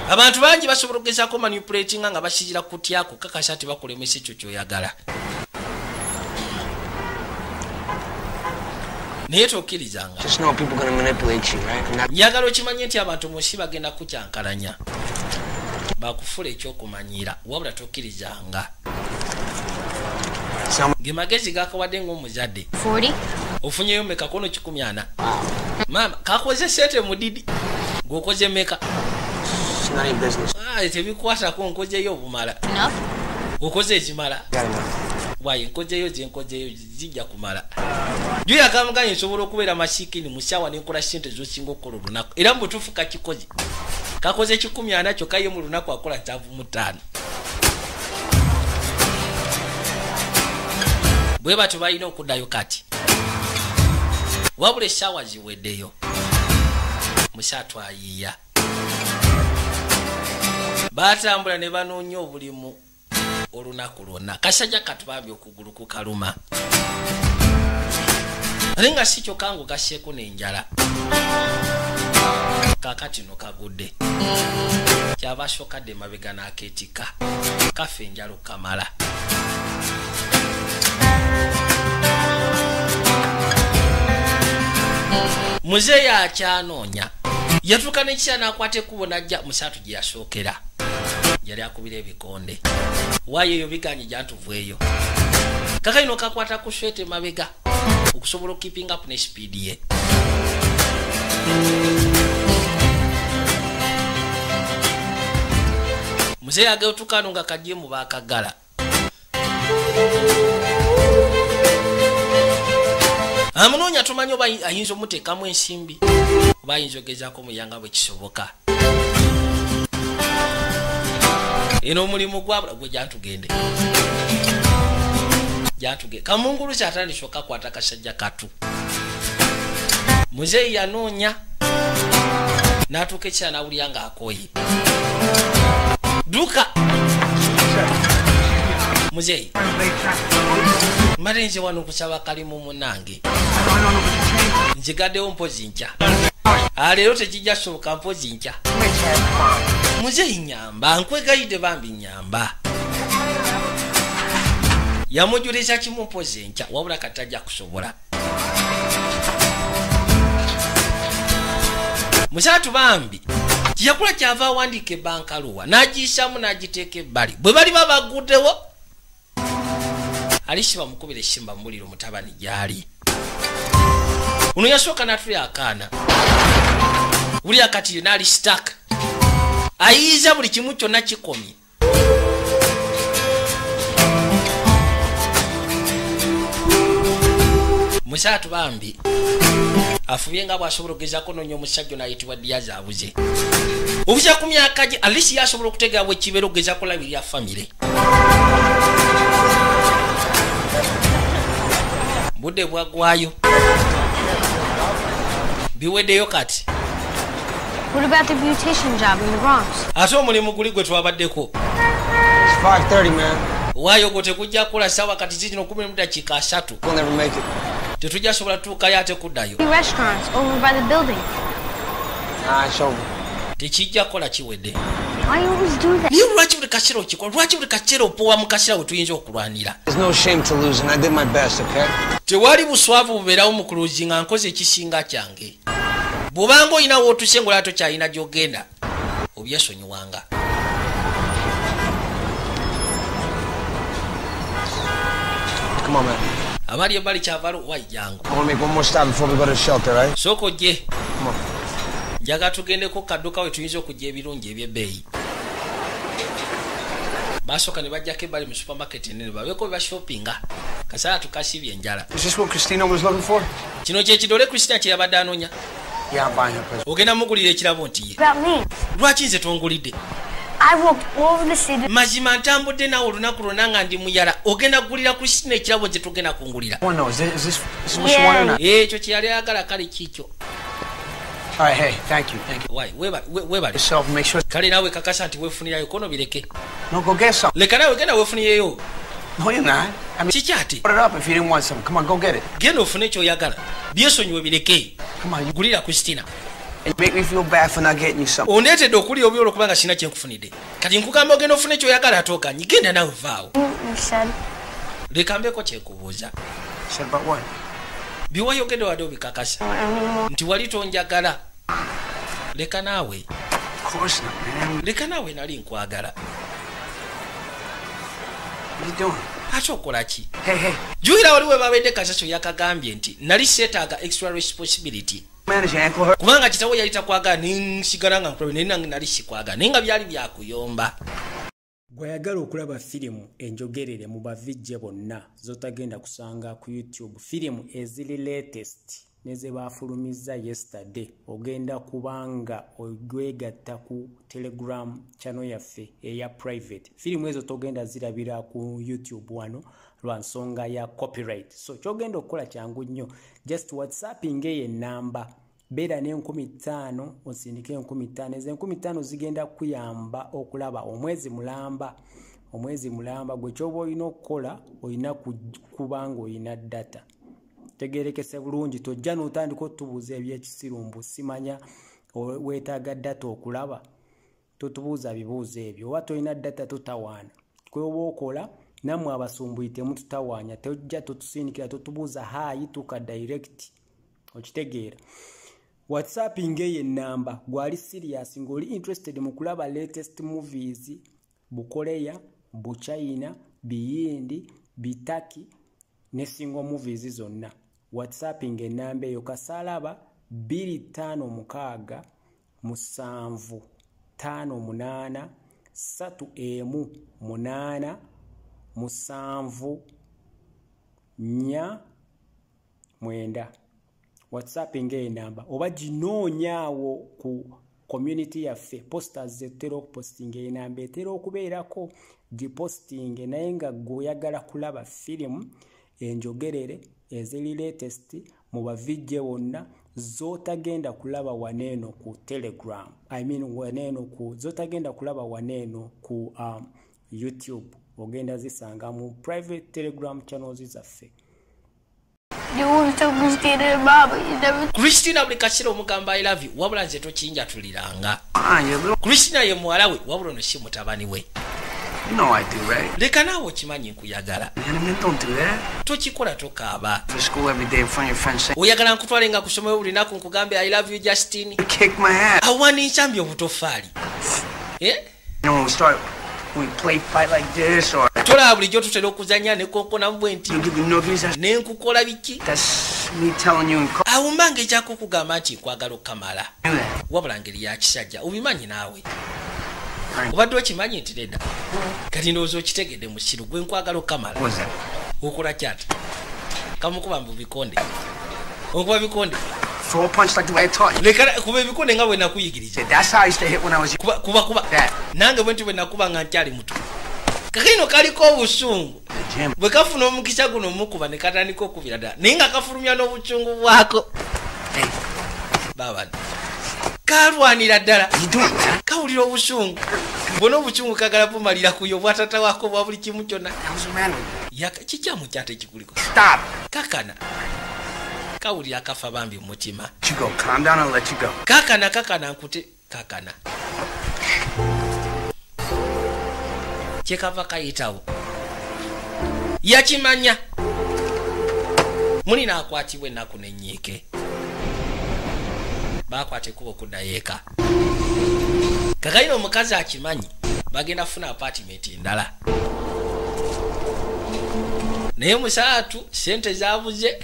abantu bangi basobola okugezaako manipulatinga nga basinzira kutyako kakasa ti bakulemesa ekyo kyoyagala naye tokkirizanga Just know people going to manipulate you, right? And that, njagala okimanye nti abantu mu nsi bagenda kukyankalanya. Bakufula ekyokumanyiira wabula tokkirizanga. Ge magezi gakawadde ng'omuzadde. 40? ofunyeyo meka kono kikumi ana. Maama kakoze sente mudidi gweokoze meka tebikwatako nkozeyo obumala. Enough? okoze ekimala enough. waye nkozeyo zenkozeyo zijja kumala juya kamuganye nsobola okubeera masiikini mu ssaawa nenkola sente zosinga okukola olunaku. Era mu butuufu kakikoze. Kakoze kikumi ana kyokka ye mu lunaku akola ntaavu mu ttaano. Bwe batyo balina okuddayo kati wabula essaawa ziweddeyo musaatu ayiiya baatambula ne banoonya obulimu olunaku lwonna. Kasajja katubambye okugulu ku ate nga si kyokka ngo gasseeko n'enjala. Kakati no kagudde. Kyaba asokadde mabega n'akeetika kafe enjalo kamala muzeeyi akyanoonya. Yatuuka nekisya n'akwata ekkubo n'ajja musaatu gye yasookera. Yali akubira ebikonde. Waayo eyo biganye gyantuvweyo kakayino kakwata ku swete mabega. Okusobola okukiping up ne sipiidi ye. Muzeeyi ageotukano nga kadyemu baakagala amunoonya tumanyi oba ayinza omuteekamu ensimbi? Oba ayinza ogezaako muyanga bwe kisoboka? Eno omulimu gwabula gwe jantugende jantugende kamunguluzi atandise okakwata kasajja katu. Muzeeyi yanoonya n'atuuka ekira nawulira nga akooye duka muzeeyi male nze wano kusaba kalimu munange. Nzigaddewo mpozi nkya. Aleero tekijja soboka mpozi nkya. Muzeeyi nyamba nkwegayidde bambi nyamba yamujuliza kimu mpozi enkya wabula kati tajja kusobola. Musaatu bambi kiyakula kyava awandiika ebbankaluwa n'agiyisaamu n'agiteeka ebbali bwe bali babaguddewo alisi bamukubira esimba mumuliro mutabani gyali. Ono yasooka natulya akaana. Buli akati naali stak ayiiza buli kimu kyonna kikomye musaatu bambi. Afubye nga bw'asobola okugezako nonya omusajja n'ayitibwa diyazi abuze. Obuza ku myaka gye alisi yasobola okutegeera bwekibeera okugezako labi lya famire. Budde bwaggwayo biweddeyo kati ate omulimu guli gwe twabaddeko? Waayo gwe tegujja kukola saawa kati zino 1 mu dakiika 3 tetujjasobola tuukayo ate kuddayo. Tekijja kukola kiwedde. Naye lwaki buli kaseera okikola lwaki buli kaseera opowa mu kaseera we tuyinza okulwanira? Tewali buswavu bubeerawo mu kuluuzi nga nkoze ekisinga kyange. Bw'obanga olina wootuse ngaolaba tokyalina gy'ogenda obyesonyiwanga. Come on, man. Abali ebbali kyavalo wayi jangu I want to make one more stop before we go to the shelter, right? sooka ojje Come on. njagala tugendeko kadduka we tuyinza okujja ebirungi ebyebbeeyi basooka ne bajjako ebbali mu supermarket enene babeeko bwe bashoppinga. Kasaala tukasibye enjala Is this what Christina was looking for? kino kyekidole kristina kye yabadde anoonya. Yeah, I'm buying her present. ogenda mugulira ekirabo nti ye. Lwaki nze tongulidde Mazima ntambudde naawe olunaku lwonna nga ndi muyala ogenda kugulira kristina ekirabo nze togenda kungulira not? ekyo kye yali ayagala kale kiikyo All right, hey, thank you, thank you. wayi weebale we- weebale Yourself, make sure. kale naawe kakasa nti weefunirayo kono bireke No, go get some. leka naawe genda weefunireyo No, you're not. I mean, kiki ate put it up if you didn't want some. Come on, go get it. genda ofune ekyoyagala byesonyiwe bireke Come on, you gulira kristina and make me feel bad for not getting you something. ondeetedde okulira obi olwokuba nga sina kyenkufunidde kati nkugamba ogenda ofune ekyoyagala atookanyi genda naawe vaawo said. leka mbeeko kyekubuuza what? biwayogedde wadde obikakasa nti wali tonjagala leka naawe Of course not, man. leka naawe nali nkwagala What are you doing? ate okola ki Hey, hey. juyira wali we babedde kasasyo yakagambye nti nali seetaaga extra responsibility Kubanga kitawo yali takwagala nensigala nga nkulabe naye nange nali sikwagala naye nga byali byakuyomba. Bw'ayagala okulaba firimu enjogerere mu bavijje bonna zotagenda kusanga ku youtube. Firimu eziri latest neze bafulumizza yesterday. Ogenda kubanga ogwegatta ku telegram channel yaffe eya private. Firimu ezo togenda zirabira ku youtube wano lwa nsonga ya copyright. So kyogenda okukola kyangu nnyo just whatsapping eyo enamba beera ttaano osindika enkumi ttaano. Ezo enkumi ttaano zigenda kuyamba okulaba omwezi mulamba omwezi mulamba. Gwe kyoba olina okukola olina kuba nga olina data. Tegerekese bulungi tojja n'otandika otubuuza ebyekisirumbu. Simanya weetaaga data okulaba totubuuza bibuuzo ebyo. Oba tolina data totawaana. Kweoba okola nammwe abasumbuyi temututawaanya tojja totusindikira totubuuza haayi tuka direct. Okitegeera whatsapp ngaeyo enamba gwali serious ng'oli interested mu kulaba latest movies bukoleya buchina biyindi bitaki ne single movies zonna. Whatsapp ng'enamba eyo kasalaba 256 musanvu 58 satu emu munaana musanvu nya mwenda whatsapp ng'enamba oba ginoonyaawo ku community yaffe posters zetutera okupostinga enamba etera okubeerako gipostinge naye nga gwe oyagala kulaba firimu enjogerere eziri latest mu bavijje bonna zotagenda kulaba waneeno ku telegram. I mean waneeno ku zotagenda kulaba waneeno ku um, youtube. Ogenda zisanga mu private telegram channels zaffe Christina buli kaseera omugamba i love you. Wabula nze tokinjatuliranga. Kristina ye muwala we wabula ono si mutabani we. You know I do, right? leka naawe okimanyi nkuyagala. Tokikola tokaaba. Oyagala nkutwale nga kusomero buli naku nkugambe i love you justin. Awanikyambye obutofaali when we play fight like this, or tolaba bulijjo tutera okuzanya nekonkonamu bwe nti nenkukola biki? Awo mbanga ekyakukugamba nti nkwagala okukamala wabula ngeri ya kisajja obimanyi naawe? Obadde okimanyi nti nedda? Kati ndowooza okitegedde musiru gwe nkwagala okukamala okola kyati? Kamukuba mu bikonde. Okuba bikonde. Throw a punch like the way I taught you. kuba ebikonde nga bwe nakuyigiriza. That's how I used to hit when I was kuba kuba kuba. That. nange bwe nti bwe nakuba nga nkyali muto kakino kaliko obusungu? Bwe kafuna omukisa guno mukuba ne katandika okubira ddala. Naye nga kafulumya n'obucungu bwako. Babadde kalwanira ddala. Kawulira obusungu. Bwona obusungu kagala bumalira kuyo bwatata wako bwa buli kimu kyonna. Kikyamu kyate ekikuliko? Stop. kakana. Kawulira akafa bambi mu mutima. Kakana kakana nkute. Kakana kyekava kayitawo. Yakimanya muli naakwatibwa ennaku nenyiike bakwata ekuba okuddayo eka kakayina omukazi akimanyi bagenda kufuna apatimenti endala naye musaatu sente zabuze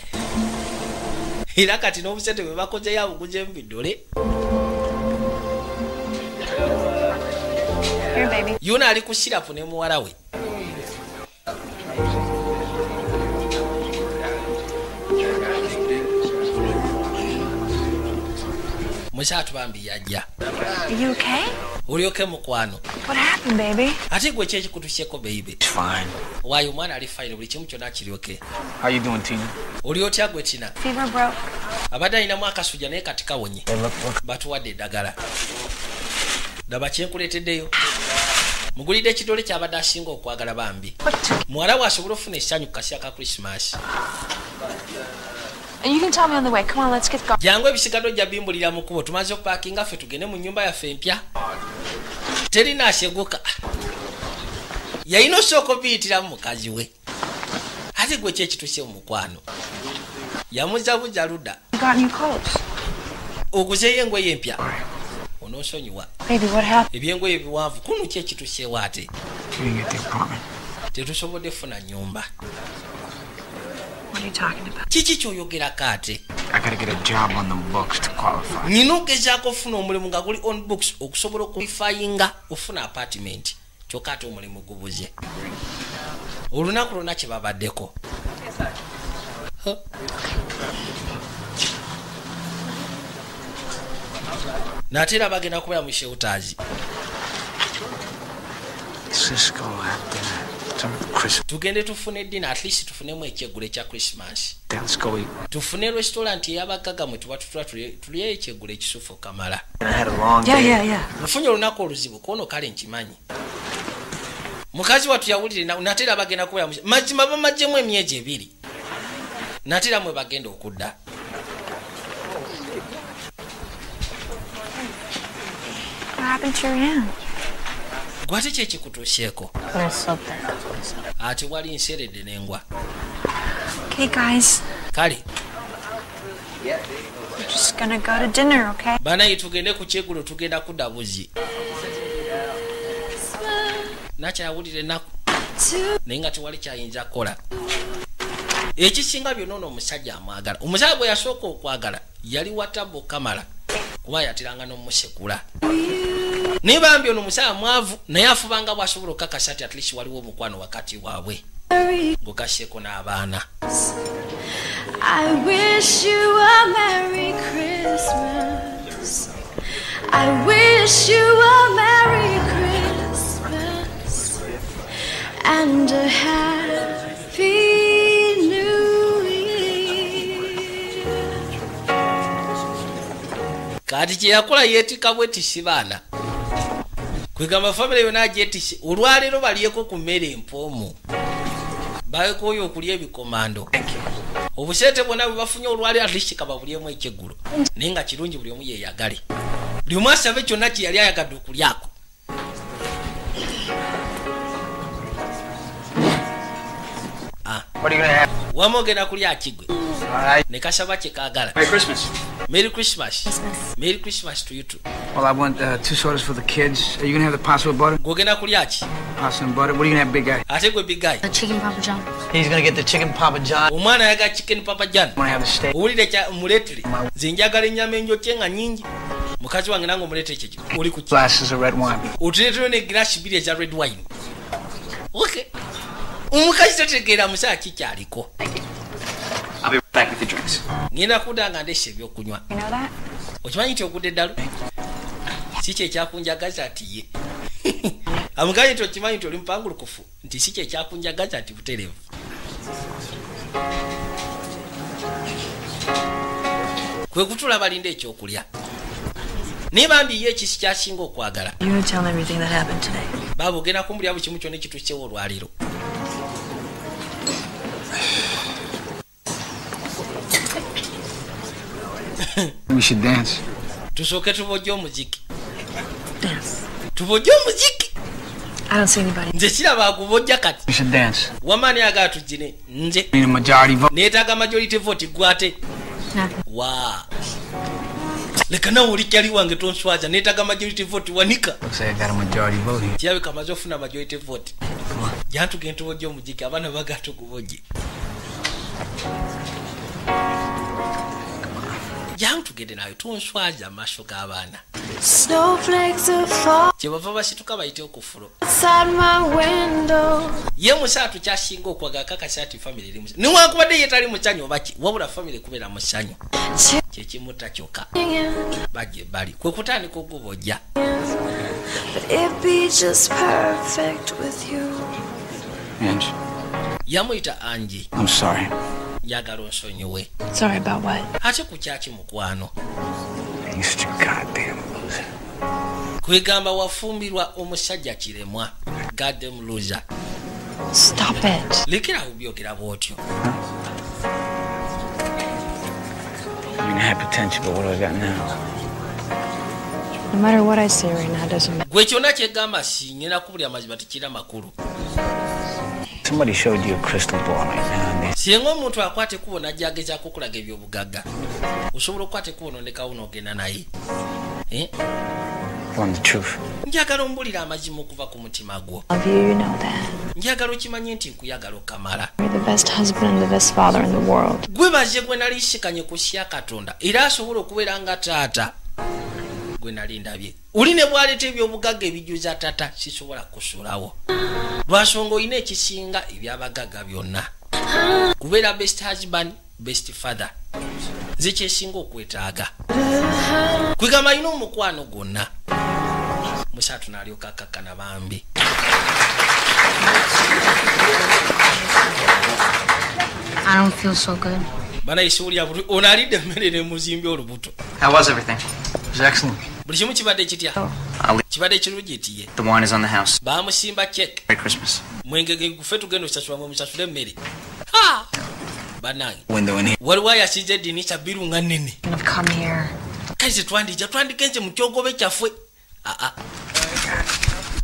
era kati n'obusente bwe bakozeyo abuguzemu bidole Yuna ali ku sirapu ne muwala we musaatu bambi yajja Are you okay? olyoke mukwano What happened, baby? ate gwe kyekikutusyeko beibe It's fine. waayo omwana ali fayire buli kimu kyonna kiryoke How you doing, Tina? oli otya gwe tina Fever broke. abadde alinamu akasuja naye kati kawonye batuwadde eddagala daba kyenkuleeteddeyo. Mugulidde ekidole kyabadde asinga okwagala bambi. Muwala we asobole okufuna essanyu ku kaseera ka krisimasi And you can tell me on the way. Come on, let's get going. jangu ebisigadde ojja bimbulira mu kkubo tumaze okupaakinga ffe tugende mu nyumba yaffe empya. Terina asyeguka yalina osooka obiyitiramu mukazi we. Ate gwe ki ekituuse mu mukwano. Yamuzabuza ludda oguzeeyo engoye empya onoosonyiwa Baby, what happened? ebyengoye biwanvu kunu ki ekituuseewo ate tetusobodde funa nyumba What are you talking about? kiki kyoyogerako ate I gotta get a job on the books to qualify. nyina ogezaako ofuna omulimu nga guli on books okusobola okulifayinga ofuna apartment kyokka ate omulimu gubuze olunaku lwonna kye babaddeko Huh? Nate era bagenda kubeera mu Christmas. tugende tufune eddina at least tufunemu ekyeggulo ekya christmas Let's go eat. tufune restaurant ey'abaggaga mwe tuba tutula tulyeyo ekyeggulo ekisufu kamala I had a long Yeah, day. yeah, yeah. mufunye olunaku oluzibu kono kale nkimanyi mukazi wattu yawulire na- nate era bagenda kubeera mazima bamaggyemu emyezi ebiri nate era mwe bagenda okudda gwate kyekikutuuseeko When I slept there. ati wali nseredde n'engwa kale. We're just gonna go to dinner, okay? banaye tugende ku kyeggulo tugenda kudda buzi nakyawulira ennaku. Naye nga tewali kyayinza kukola. Ekisinga byonna ono omusajja amwagala. Omusajja bwe yasooka okwagala yali watabo kamala kuba yatiranga n'omusekula naye bambi ono omusajja mwavu naye afubanga bw'asobola okukakasa ti atlist waliwo omukwano wakati waabwe. Ng'okaseeko n'abaana. I wish you a Merry Christmas. I wish you a Merry Christmas and a Happy kati kyeyakola yeetika bwetisi baana. Kwegamba famire yona agyetise olwaleero balyeko ku mmere empoomu. Baekooyo okulya ebikomando. Obuseete bwonna bwe bafunye olwaleero atlist kababulyemu ekyeggulo. Naye nga kirungi buli omu yeyagale buli omu asabe kyonna kye yali ayagadde okulyako What are you gonna have? wama ogenda kulya kigwe Alright. ne kasaba kye kaagala Merry Christmas. merry christmas merry christmas to you too Well, I want uh, two sodas for the kids. Are you gonna have the pasta with butter? gwogenda kulya ki Pasta and butter. What are you gonna have, big guy? ate gwe bigayi The chicken Papa John. He's gonna get the chicken Papa John. omwana ayaga chicken papa jan Wanna have the steak? owulire kya muletere nze njagala ennyama enjokye nga nyingi mukazi wange nange omuletere kyeki oli ku Glasses of red wine. otuleetero ne girasi bbiri eza red wine ok omukazi totegeera musaa kikyaliko I'll be back with the drinks. ngenda kuda nga ndesa ebyokunywa okimanyi nti ogudde eddalu? Si kyekyakunjagaza ati ye. Amugaye nti okimanyi nti oli mupangulukufu? Nti si kyekyakunjagaza nti buterevu kwe kutula balinda ekyokulya. Naye bambi ye ekisi kyasinga okwagala. You would tell everything that happened today. baaba ogenda kumbulira buli kimu kyonna ekituusewo olwaliro We should dance. tusooke tubojje omuziki Dance. tubojje omuziki I don't see anybody. nze kiraba agubojja kati We should dance. wamaani agala tugine nze Need a majority vote. neetaaga majority vote gwate wa leka nawe oli kyali wange tonswaza neetaaga majority vote wanika Looks like I got a majority vote here. kirabika amaze ofuna majority vote jantugende tubojje omuziki abaana bagaa tugubojje jangu tugende nawe tonswaza mu maaso g'abaana. Snowflakes are falling. Kyebava basituka bayite okufulo outside my window. ye musaatu kyasinga okwagala kakasa ati famire eri musanyu niwankubadde ye tali musanyu obaki wabula famire kubeera musanyu. Kyekimutta kyokka. Bajje bali kwe kutandika you. Ange, yamuyita angi I'm sorry. Njagala onsonyiwe Sorry about what? ate ku kyaki mukwano kwegamba wafumbirwa omusajja kiremwa gaddem loser Stop it. lekerawo byogera bwotyo I mean, I had potential, but what do I got now? No matter what I say right now, it doesn't matter. gwe kyonna kyegamba sinyina kubulya mazima tekira makulu Somebody showed you a crystal ball right now singa omuntu akwata ekkubo najjagezako okulaga ebyobugagga osobola okukwata ekkubo nondekawo n'ogenda naye Eh? Want the truth? njagala ombulira amazima okuva ku mutima gwo Love you, you know that. njagala okimanye nti nkuyagala okamala You're the best husband and the best father in the world. gwe baze gwe nali nsikanye ku sya katonda era asobola okubeera nga taata gwe nali ndabye. Oli ne bwaleeta ebyobugagga ebijuza tata sisobola kusulawo lwasonga olina ekisinga ebyabagagga byonna. Kubeera best husband best father nze kyesinga okwetaaga. Kwegamba alina omukwano gwonna. Musaatu n'alyoka akakkana bambi. I don't feel so good. Banayisiwulya buli ono alidde emmere nemuzimbi olubuto How was everything? It was excellent. buli kimu kibadde kitya kibadde kirungi tiye The wine is on the house. bamusimba cek. Mwengege gufe tugenda osasula mwe musasule emmere banange Window in here. waliwo ayasize edinisa biru nga nnene I've come here. kale tetwandija twandikenze mu kyogobe kyaffe aa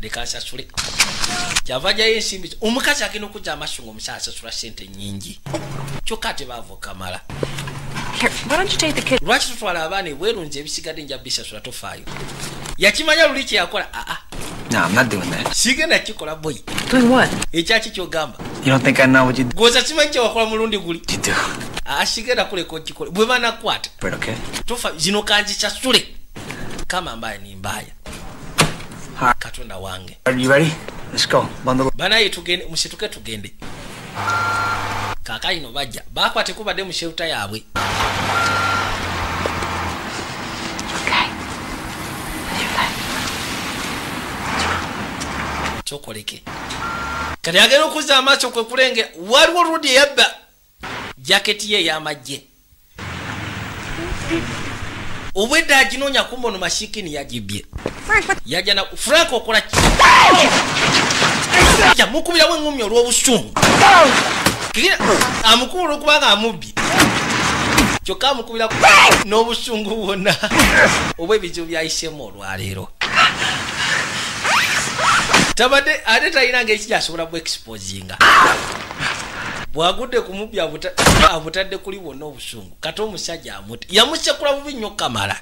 leka asasule kyava jayo ensimbi omukazi agenda okujja amaaso nga omusaala asasula sente nyingi kyokka ate baava okamala lwaki tutwala abaana ebwerunzi ebisigadde nja bisasula tofaayo? Yakimanya luli kyeyakola aa No, I'm not doing that. sigenda kikola boy. Doing what? ekyaki kyogamba? You don't think I know what you gwoza simanyi kyewakola mulundi guli? Do? aa sigenda kuleka okikole. Bwe banakwata. Tofa zino kanzisasule. Kama mbaya ni mbaya katonda wange. Are you ready? Let's go. Bundle. banaye tugende musituke tugende. Kakayino bajja. Bakwate kubadde musheuta yaabwe. Kyokoleke kati agenda okuzza amaaso kwe kulenge waliwo oludi eyabba jaketi ye ey'amagye obwedde aginoonya kumba ono mashikini yagibye yajja na frank okola ki? Yamukubiramu engumi olw'obusungu. Amukubira olwokubanga amubbye kyokka amukubira n'obusungu bwonna. Oba ebizibu byayisemu olwaleero. Tabadde ate talina ngeri kyasobola bwexposinga bwagudde kumubbi abuta- abutadde kuli bwonna obusungu kati omusajja amuta yamusekula bubi nnyo kamala.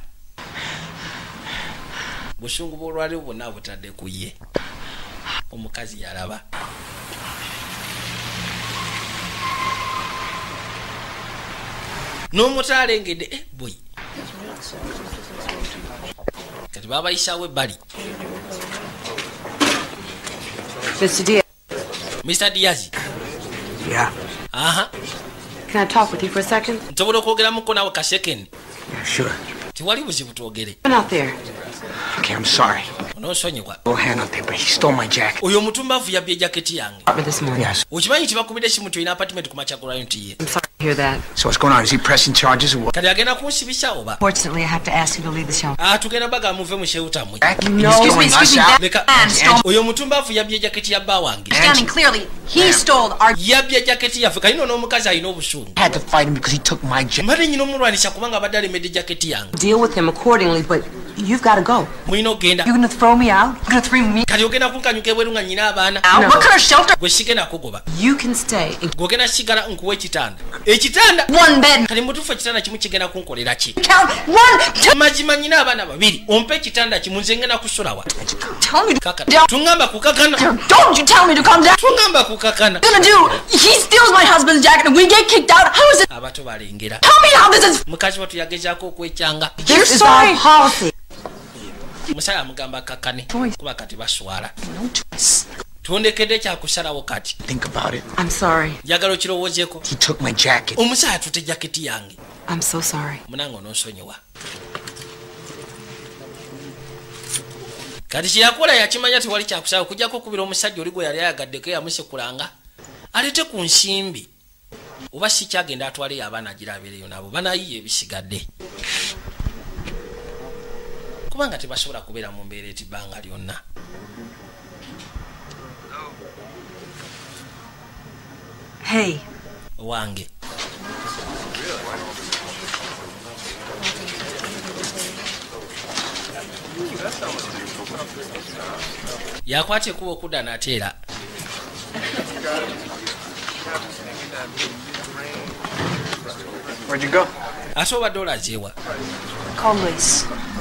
Busungu bwolwaliro bwonna abutadde ku ye. Omukazi yalaba. N'omuto alengedde eh, boy. Kati babayisaawo ebbali. Mr diazi Yeah. aha can I talk with you for a second? nsobola okwogeramuko nawe kasekendi Yeah, sure. tewali buzibu twogere Been out there. Okay, I'm sorry. onoosonyiwa Little hand out there, but he stole my jacket. oyo omutumbavu yabbye jaketi yange okimanyi nti bakubidde kimu nti olina apartment ku makyagulayo nti ye I'm sorry hear that. So what's going on? Is he pressing charges or what? kati agenda kunsibisa oba Fortunately, I have to ask you to leave the shelter. Ah, tugenda baga muve mu shewutammwe No. Excuse me, excuse me, that leka man stole- oyo omutumbavu yabbye jaketi ya bba wange Standing clearly, he stole our. yabbye jaketi yaffe kalino n'omukazi alina obusungu I had to fight him because he took my jacket. mbadde nyina omulwanisa kubanga abadde alemedde jaketi yange Deal with him accordingly, but you've got to go. mulina okgenda You gonna throw me out? You're gonna throw me kati ogenda kunkanyuka ebweru nga nyina abaana out? What kind of shelter? gwe sigenda kugoba You can stay. and gwogenda sigala nkuwa ekitanda ekitanda One bed. kati mutuufu ekitanda kimu kigenda kunkolera ki Count one, two. mazima nyina abaana babiri ompe ekitanda kimu nze ngenda kusulawa Tell me to kaka down. tuŋŋamba kukakana Don't you tell me to calm down. tuŋŋamba kukakana What gonna do? He steals my husband's jacket and we get kicked out. How is it? abato balengera mukazi watu yagezaako okwekyanga musala amugamba kakane kuba kati baswala. Tondekedde kyakusalawo kati Think about it. I'm sorry. njagala okirowoozeeko He took my jacket. omusala atute jaketi yange I'm so sorry. munange ononsonyiwa kati kyeyakola yakimanya tewali kyakusala okujjako okubira omusajja oli gwe yali ayagaddeko yamusekulanga alete ku nsimbi oba si kyagenda atwaleyo abaana agirabeereyo nabo banayiya ebisigadde kubanga tebasobola kubeera mu mbeera eti bbanga lyonna Hey, wange. Yakwata ekuba okudda nateera Where'd you go? ate obadde olazeewa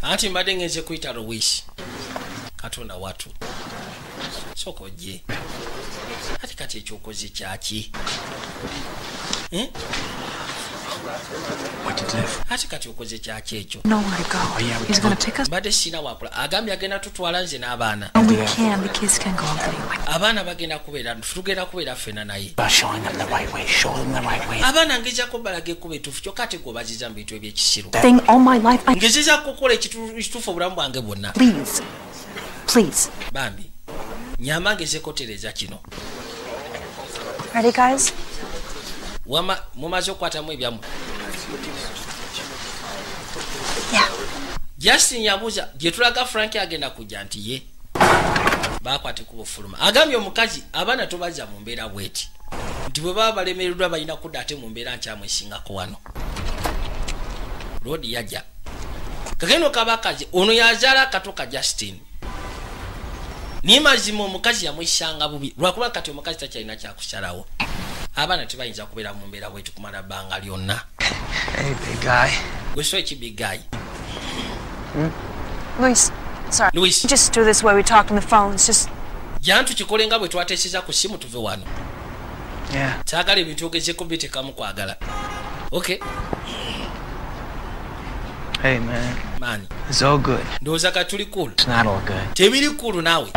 anti mbadde ngenze kuyita lowis katonda watu soka ojje ati kati ekyokoze kyaki Eh? What you do? ati kati okoze kyaki ekyo. Oh, mbadde sina wakula agambye agenda tutwala nze n'abaana And we can. The kids can go out anyway. abaana bagenda kubeera tugenda kubeera ffena naye About showing them the right way. Show them the right way. abaana ngezako balaga ekkuba ekituufu kyokka ate gweobaziza mu bintu ebyekisiru Thing all my life. I ngezezaako okukola ekitu- ekituufu obulamu bwange bwonna please, please. bambi nyamba ngezeko tereza kino. Ready, guys? wama mumaze okukwatamu ebyamu. Yeah. justin yabuuza gye tulaga frank agenda kujja nti ye. Bakwate ku bufuluma. Agambye omukazi abaana tobazza mu mbeera bweti. Nti bwe baba balemereddwa balina kudda ate mu mbeera nkyamu esingako wano. Loodi yajja. Kageno kabakazi ono yazaala akato ka justin naye mazima omukazi yamwisanga bubi. Lwakuba kati omukazi takyalina kyakusalawo abaana tebayinza kubeera mu mbeera bwetu kumala bbanga lyonna. Gweso ekibigayi jantu kikole nga bwe twateeseza ku simu tuve wano. Kyagala ebintu ogezeko bitekamu kwagala. Ok Hey, man. maani It's all good. ndowooza ka tuli kulu It's not all good. tebiri kulu naawe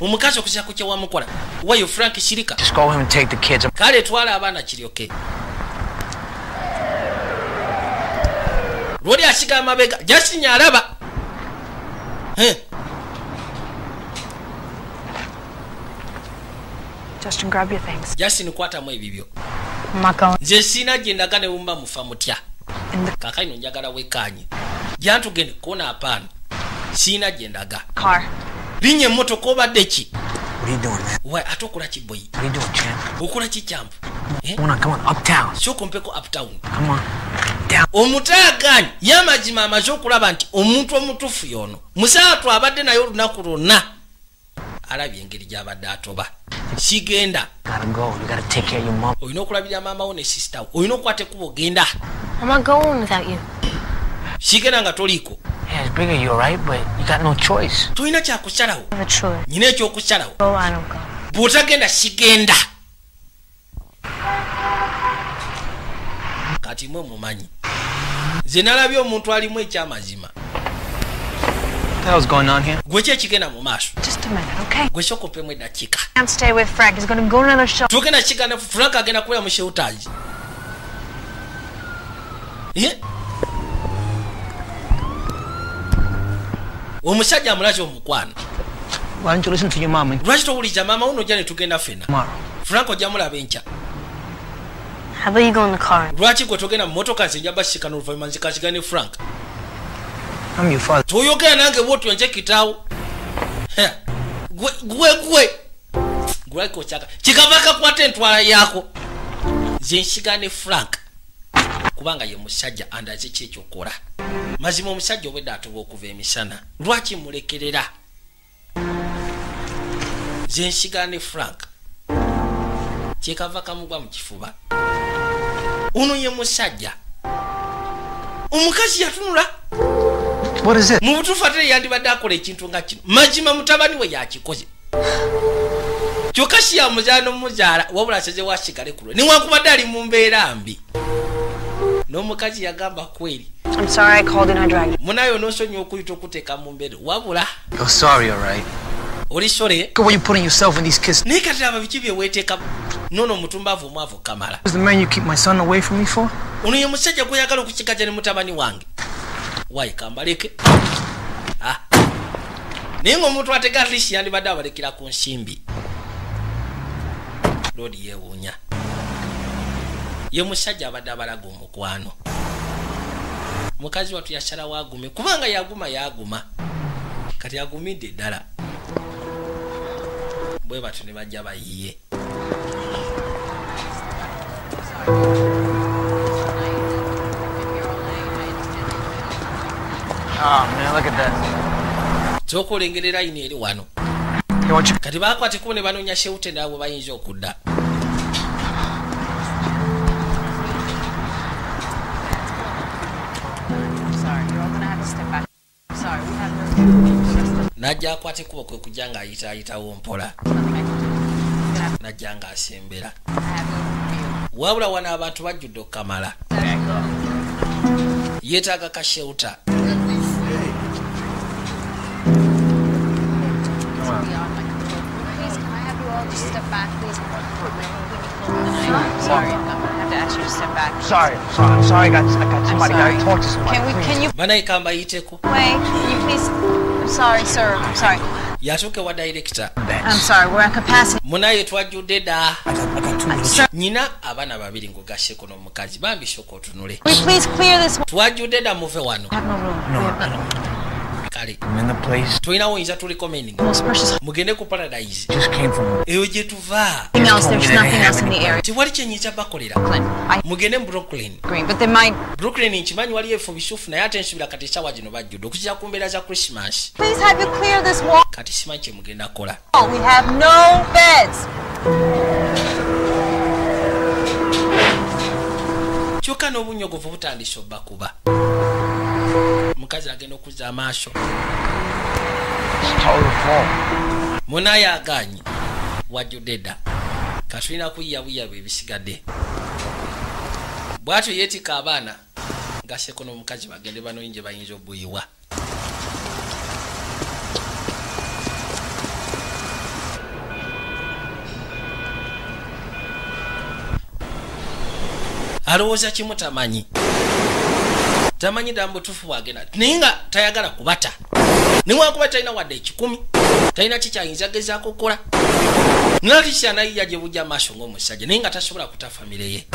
omukazi okusa ku kyewamukola wayo frank shirika Just go home and take the kids. kale twala abaana kiryoke lwoli asiga amabega jasinya alaba Eh, Justin, grab your things. justin kwatamu ebibyo I'm not going. nze siina gye ndaga ne bumba mufa mutya kaakaino njagala wekanye jantugende kona apaana siina gye ndaga. Car. linnya emmotoka obadde ki? Ate okola ki boyi okola ki kyampu sooka ompeko uptown. Omutaaganya yamazima amaze okulaba nti omuntu omutuufu y'ono. Musaatu abadde naye olunaku lwonna. Alabye engeri gy'abadde atoba sigenda Gotta go. You gotta take care of your mom. olina okulabirira maama wo ne sisita wo olina okukwata ekkuba ogenda I'm not going without you. sigenda nga toliiko Yeah, it's bigger, you're right, but you got no choice. tolina kyakusalawo I have a choice. nyina ekyokusalawo Go, I don't go. bw'otagenda sigenda kati mwe mumanyi nze nalabye omuntu alimu ekyamazima What the hell's going on here? mumasho. Just a minute, okay? dakika. Can't stay with Frank. He's going to go another tugenda kigana frank agenda kubeera mu sheutaji omusajja amulaze omukwano Why don't you listen to your mama? lwaki towuliza maama wo nojja ne tugenda fena tomorrow? frank ojja mulaba enkya How about you go in the car? lwaki gwe togenda mu motoka nze nja basikana oluvannyuma nzikasiga frank. Toyogera nange bwotyo nze kitaawo. Gwe gwe gwe. Gulabika okyaka. Kikava kakwata entwala yaako. Nze nsiga ne frank kubanga ye musajja andaze kyekyokola mazima omusajja obwedde atoba okuva emisana. Lwaki mulekerera? Nze nsiga ne frank. Kyekava kamugwa mu kifuba. Ono ye musajja. Omukazi yatunula? Mu butuufu ate yandibadde akola ekintu nga kino. Mazima mutabani we yakikoze. Kyokka si yamuzaala nomuzaala wabula asaze wasigale kulwe newankubadde ali mu mbeera mbi. N'omukazi yagamba kweri munayo nosonyiwa okuyita okuteeka mu mbeera wabula oli kids. naye kati laba biki kamala. Keep my son away from me for? ono ye musajja gweyagala okukigaja ne mutabani wange wayi kambaleke Ah. naye ngaomuntu atega atlist yandibadde abalekera ku nsimbi. Loodi yeewuunya ye musajja abadde abalaga omukwano. Mukazi watu yasalawo agume kubanga yaguma yaguma. Kati agumidde ddala bwe batyo ne bajja bayiye Man, look at that. sooka olengera erayini eri wano. Kati bakwatekubo ne banoonya shewute naabwe bayinza okudda. Najja akwata ekkubo kwe kujja ng'ayitaayitawo mpola najja ng'asembera. Wabula wano abantu bajjudde okukamala yeetaaga kashewuta Sorry, I'm gonna have to ask you to step back. Sorry, sorry, I'm sorry. I got, I got somebody. I gotta talk to somebody. Can we? please. Can you banayika mbayiteko wait? Can you please? I'm sorry, sir. I'm sorry. yatuuka ewa dayirekita I'm sorry. We're at capacity. munaye twajjudde dda nyina abaana babiri ng'ogasseko n'omukazi bambisooka otunule we please twajjudde dda muve wano kale I'm in the place. tulinawo oyinza turecommending mugende ku paradise Just came from. eyo gye tuva Nothing else, there's nothing else in the area. tewali kyenyinza bakolera mugende mu brooklyn Green, but they might. brooklyn nkimanyi waliyo efo bisufu naye ate nsubira kati esawa gino bajjudde okukira ku mbeera za christmas Please have you clear this wall. kati simanyi kyemugenda kukola We have no beds. Kyokka n'obunyogovu butandise obbakuba mukazi agenda okuzza amaaso. Munaye aganye wajjudde dda katulina kuyiyabuyiyabu ebisigadde bwatyo yeetika abaana gaseko n'omukazi bagende banoyi gye bayinza obuyiwa alowooza kimu tamanyi? Tamanyi dda mubutuufu bwagenda. Naye nga tayagala kubata. Newakuba talina wadde ekikumi talina kikyayinza gezaako kukola? Nalisianayiya gye bujja maaso ng'omusajja naye nga tasobola kuta famire ye?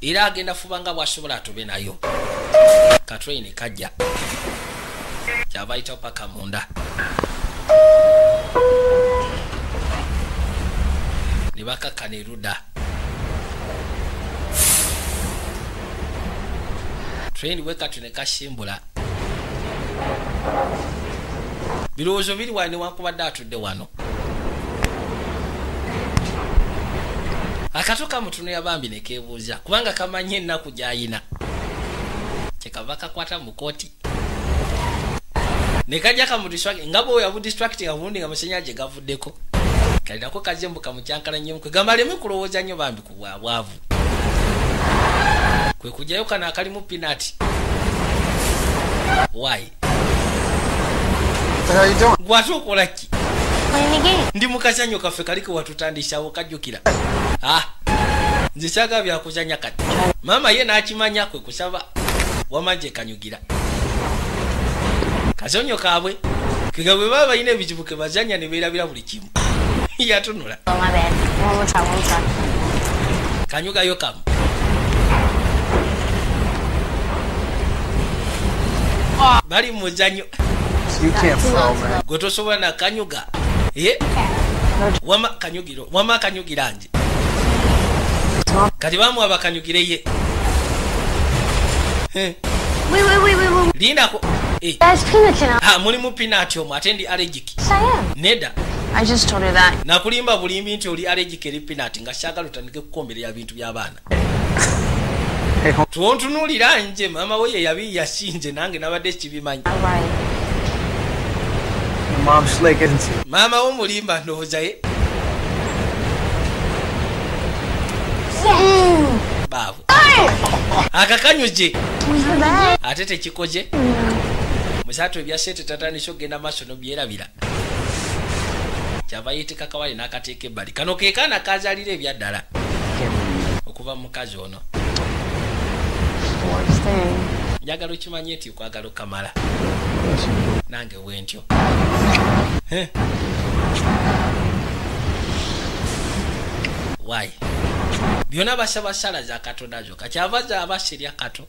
Era agenda fuba nga bwasobola atobe nayo. Katwaine kajja. Kyava ayitawo paka munda. Ne bakakkana erudda train wekati ne kasimbula birowoozo biri wano newankubadde atudde wano akato kamutuno yabambi nekebuuza kubanga kamanyi ennaku gyayina. Kyekava kakwata mu kooti. Nekajja kamudistract nga bwe yabudistracting abundi nga masanyaje gavuddeko kalirako kazembuka mukyankalanyemukwe gamaleme kulowooza nnyo bambi ku bwabwavu kwe kujyayo kano akalimu pinati why? Gwate okola ki? Ndi mukazanyo kaffe kaliko watutandisyawo kajjukira. Ah, nze kyaga byakuzanya kati. Maama ye nakimanya kwe kusaba. Wamanje kanyugira. Kazonyo kaabwe kega bwe baba balina ebizibu ke bazanya ne beerabira buli kimu. Yatunula. Kanyugayo kamu bali muzanyo. You can't flow, man. gwe tosobola nakanyuga wama kanyugiro wama kanyugira nje. Kati bamuwa bakanyugire ye. Lindako Eh, mulimu pinati omwo ate ndi allergic. Yes, I am. nedda. I just told her that. nakulimba bulimbi nti oli allergic eri pinati nga kyagala otandike kukomberera bintu by'abaana twontunuulira nje maama we ye yabi yasinze nange nabadde kibimanyi maama wo mulimba ndowooza ye. Baabo akakanyuje ate tekikoze. Musatu ebya sente tatandise okgenda maaso nobyerabira kyava yeetika kawale n'akateeka ebbali. Kano keekaana kazalira ebyaddala. Okuva mu mukazi ono njagala okimanye nti okwagala okamala. Nange wentyo wayi byonna basaba sala za katonda zokka kyava zaaba serya kato.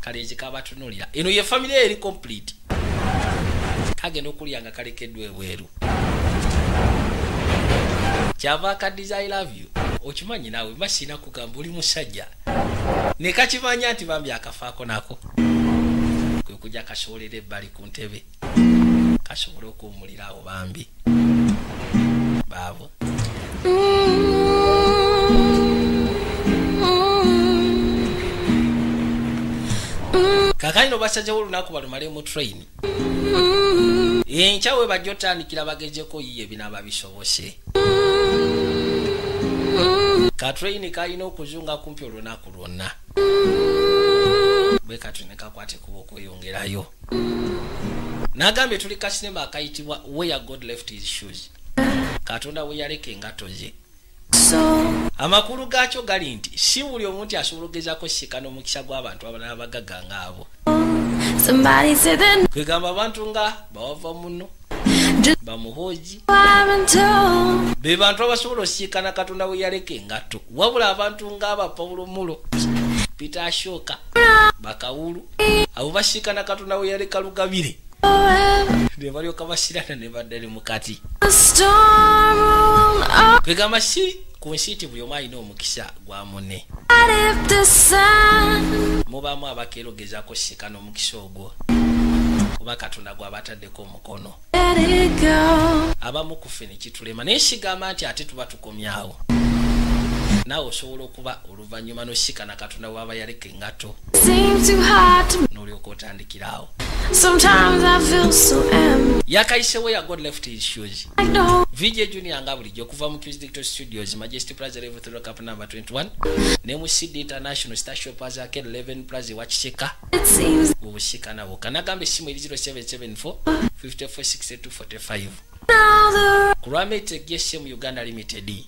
Kaleezi kabatunulira eno ye famire eri complete. Kagenda okulya nga kalekeddwa ebweru. Kyava akadiza i love you okimanyi naawe masina kugamba oli musajja. Ne kakimanya nti bambi akafaako nako. Kwe kujja kasobolera ebbali ku ntebe kasobole okuwumulira awo bambi. Baabo kakanyino basazewo olunaku balumale mu train. Enkya we bajja otandikira bagezeko yiye binaba bisobose katraini kalina okuzunga kumpi olunaku lwonna. Bwe kati nekakwate kuba okweyongerayo. Nagambye tuli kasinema akayitibwa where god left his shoes. Katonda we yaleka engato ze. Amakulu gaakyo gali nti si buli omuntu asobola ogezako sikana omukisa gw'abantu abalala bagagga ngaabo that kwegamba abantu nga bawava muno told. be bantu abasobola osiikana katonda we yaleka engato wabula abantu ng'aba pawulo mulo peter ashoka bakawulu abo bashikana katonda we yaleka lugabire ne balyoka bashirana ne baddale mukati. Kwegamba si ku nsi ti buli omu alina omukisa gwa munne mubaamu abakeerogezako sikana omukisa ogwo. Kuba katonda gwabataddeko omukono abamu kufe ne kitulema. Naye kigamba nti ate tuba tukomyawo naawe osobola okuba oluvannyuma nosikana katonda waba yaleka engato n'olyoka otandikiraawo yakayisewo ya god left his shoes. Vj junior nga bulijjo okuva mu qs studios majesty plaza level 3 cup number 21 ne mu cd international star shoppers arcade 11 plaza ewakiseka obusika nabo kanagamba essimu eri 0774 546245 ku lwameteg ssemu uganda limited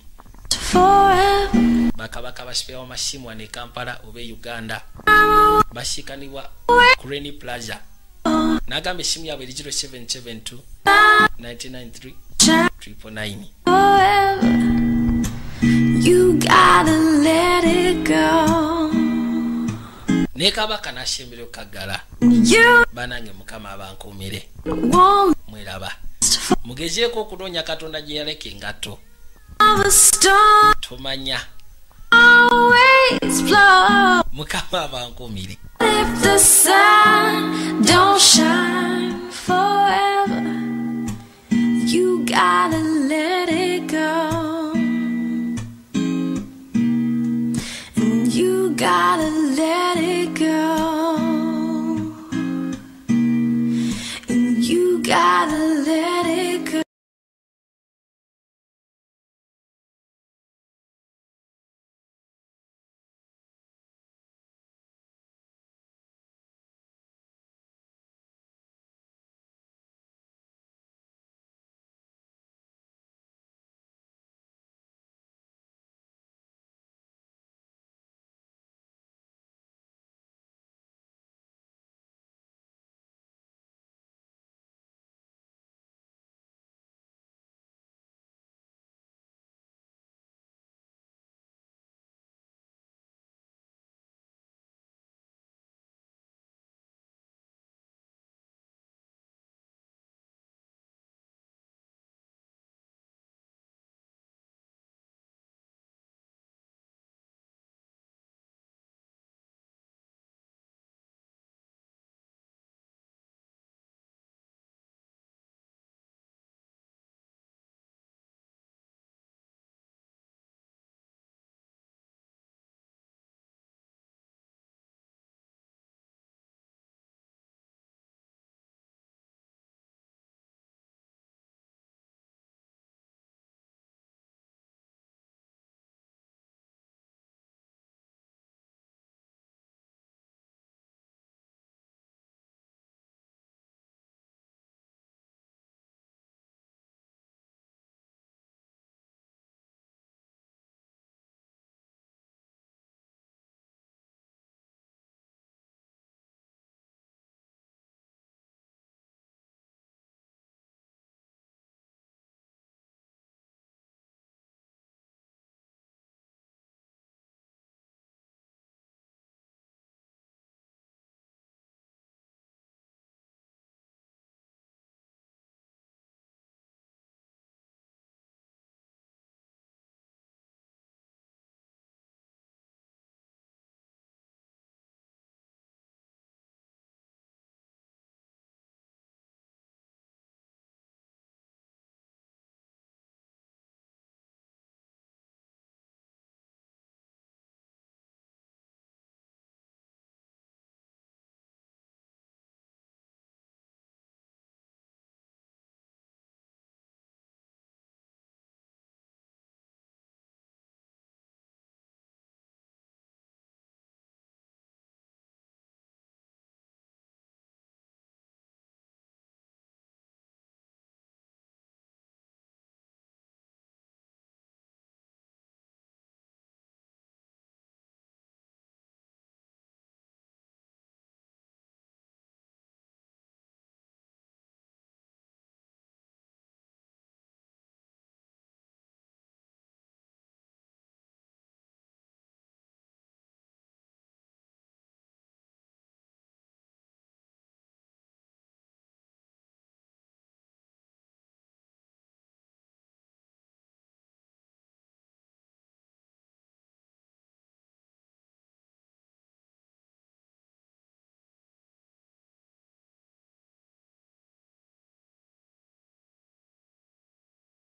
bakabaka basipeera wamasimu ane kampala oba e uganda basikanibwa ku reni plaza. Nagamba essimu yaabwe eri 0772 993 You gotta let it go. naye kabaka nasembera okukaggala banange mukama abankuumire mweraba. Mugezeeko okunoonya katonda gye yaleka storm tomanya always mukama abankuumire If the sun don't shine forever, you gotta let it go. And you gotta let it go. And you gotta let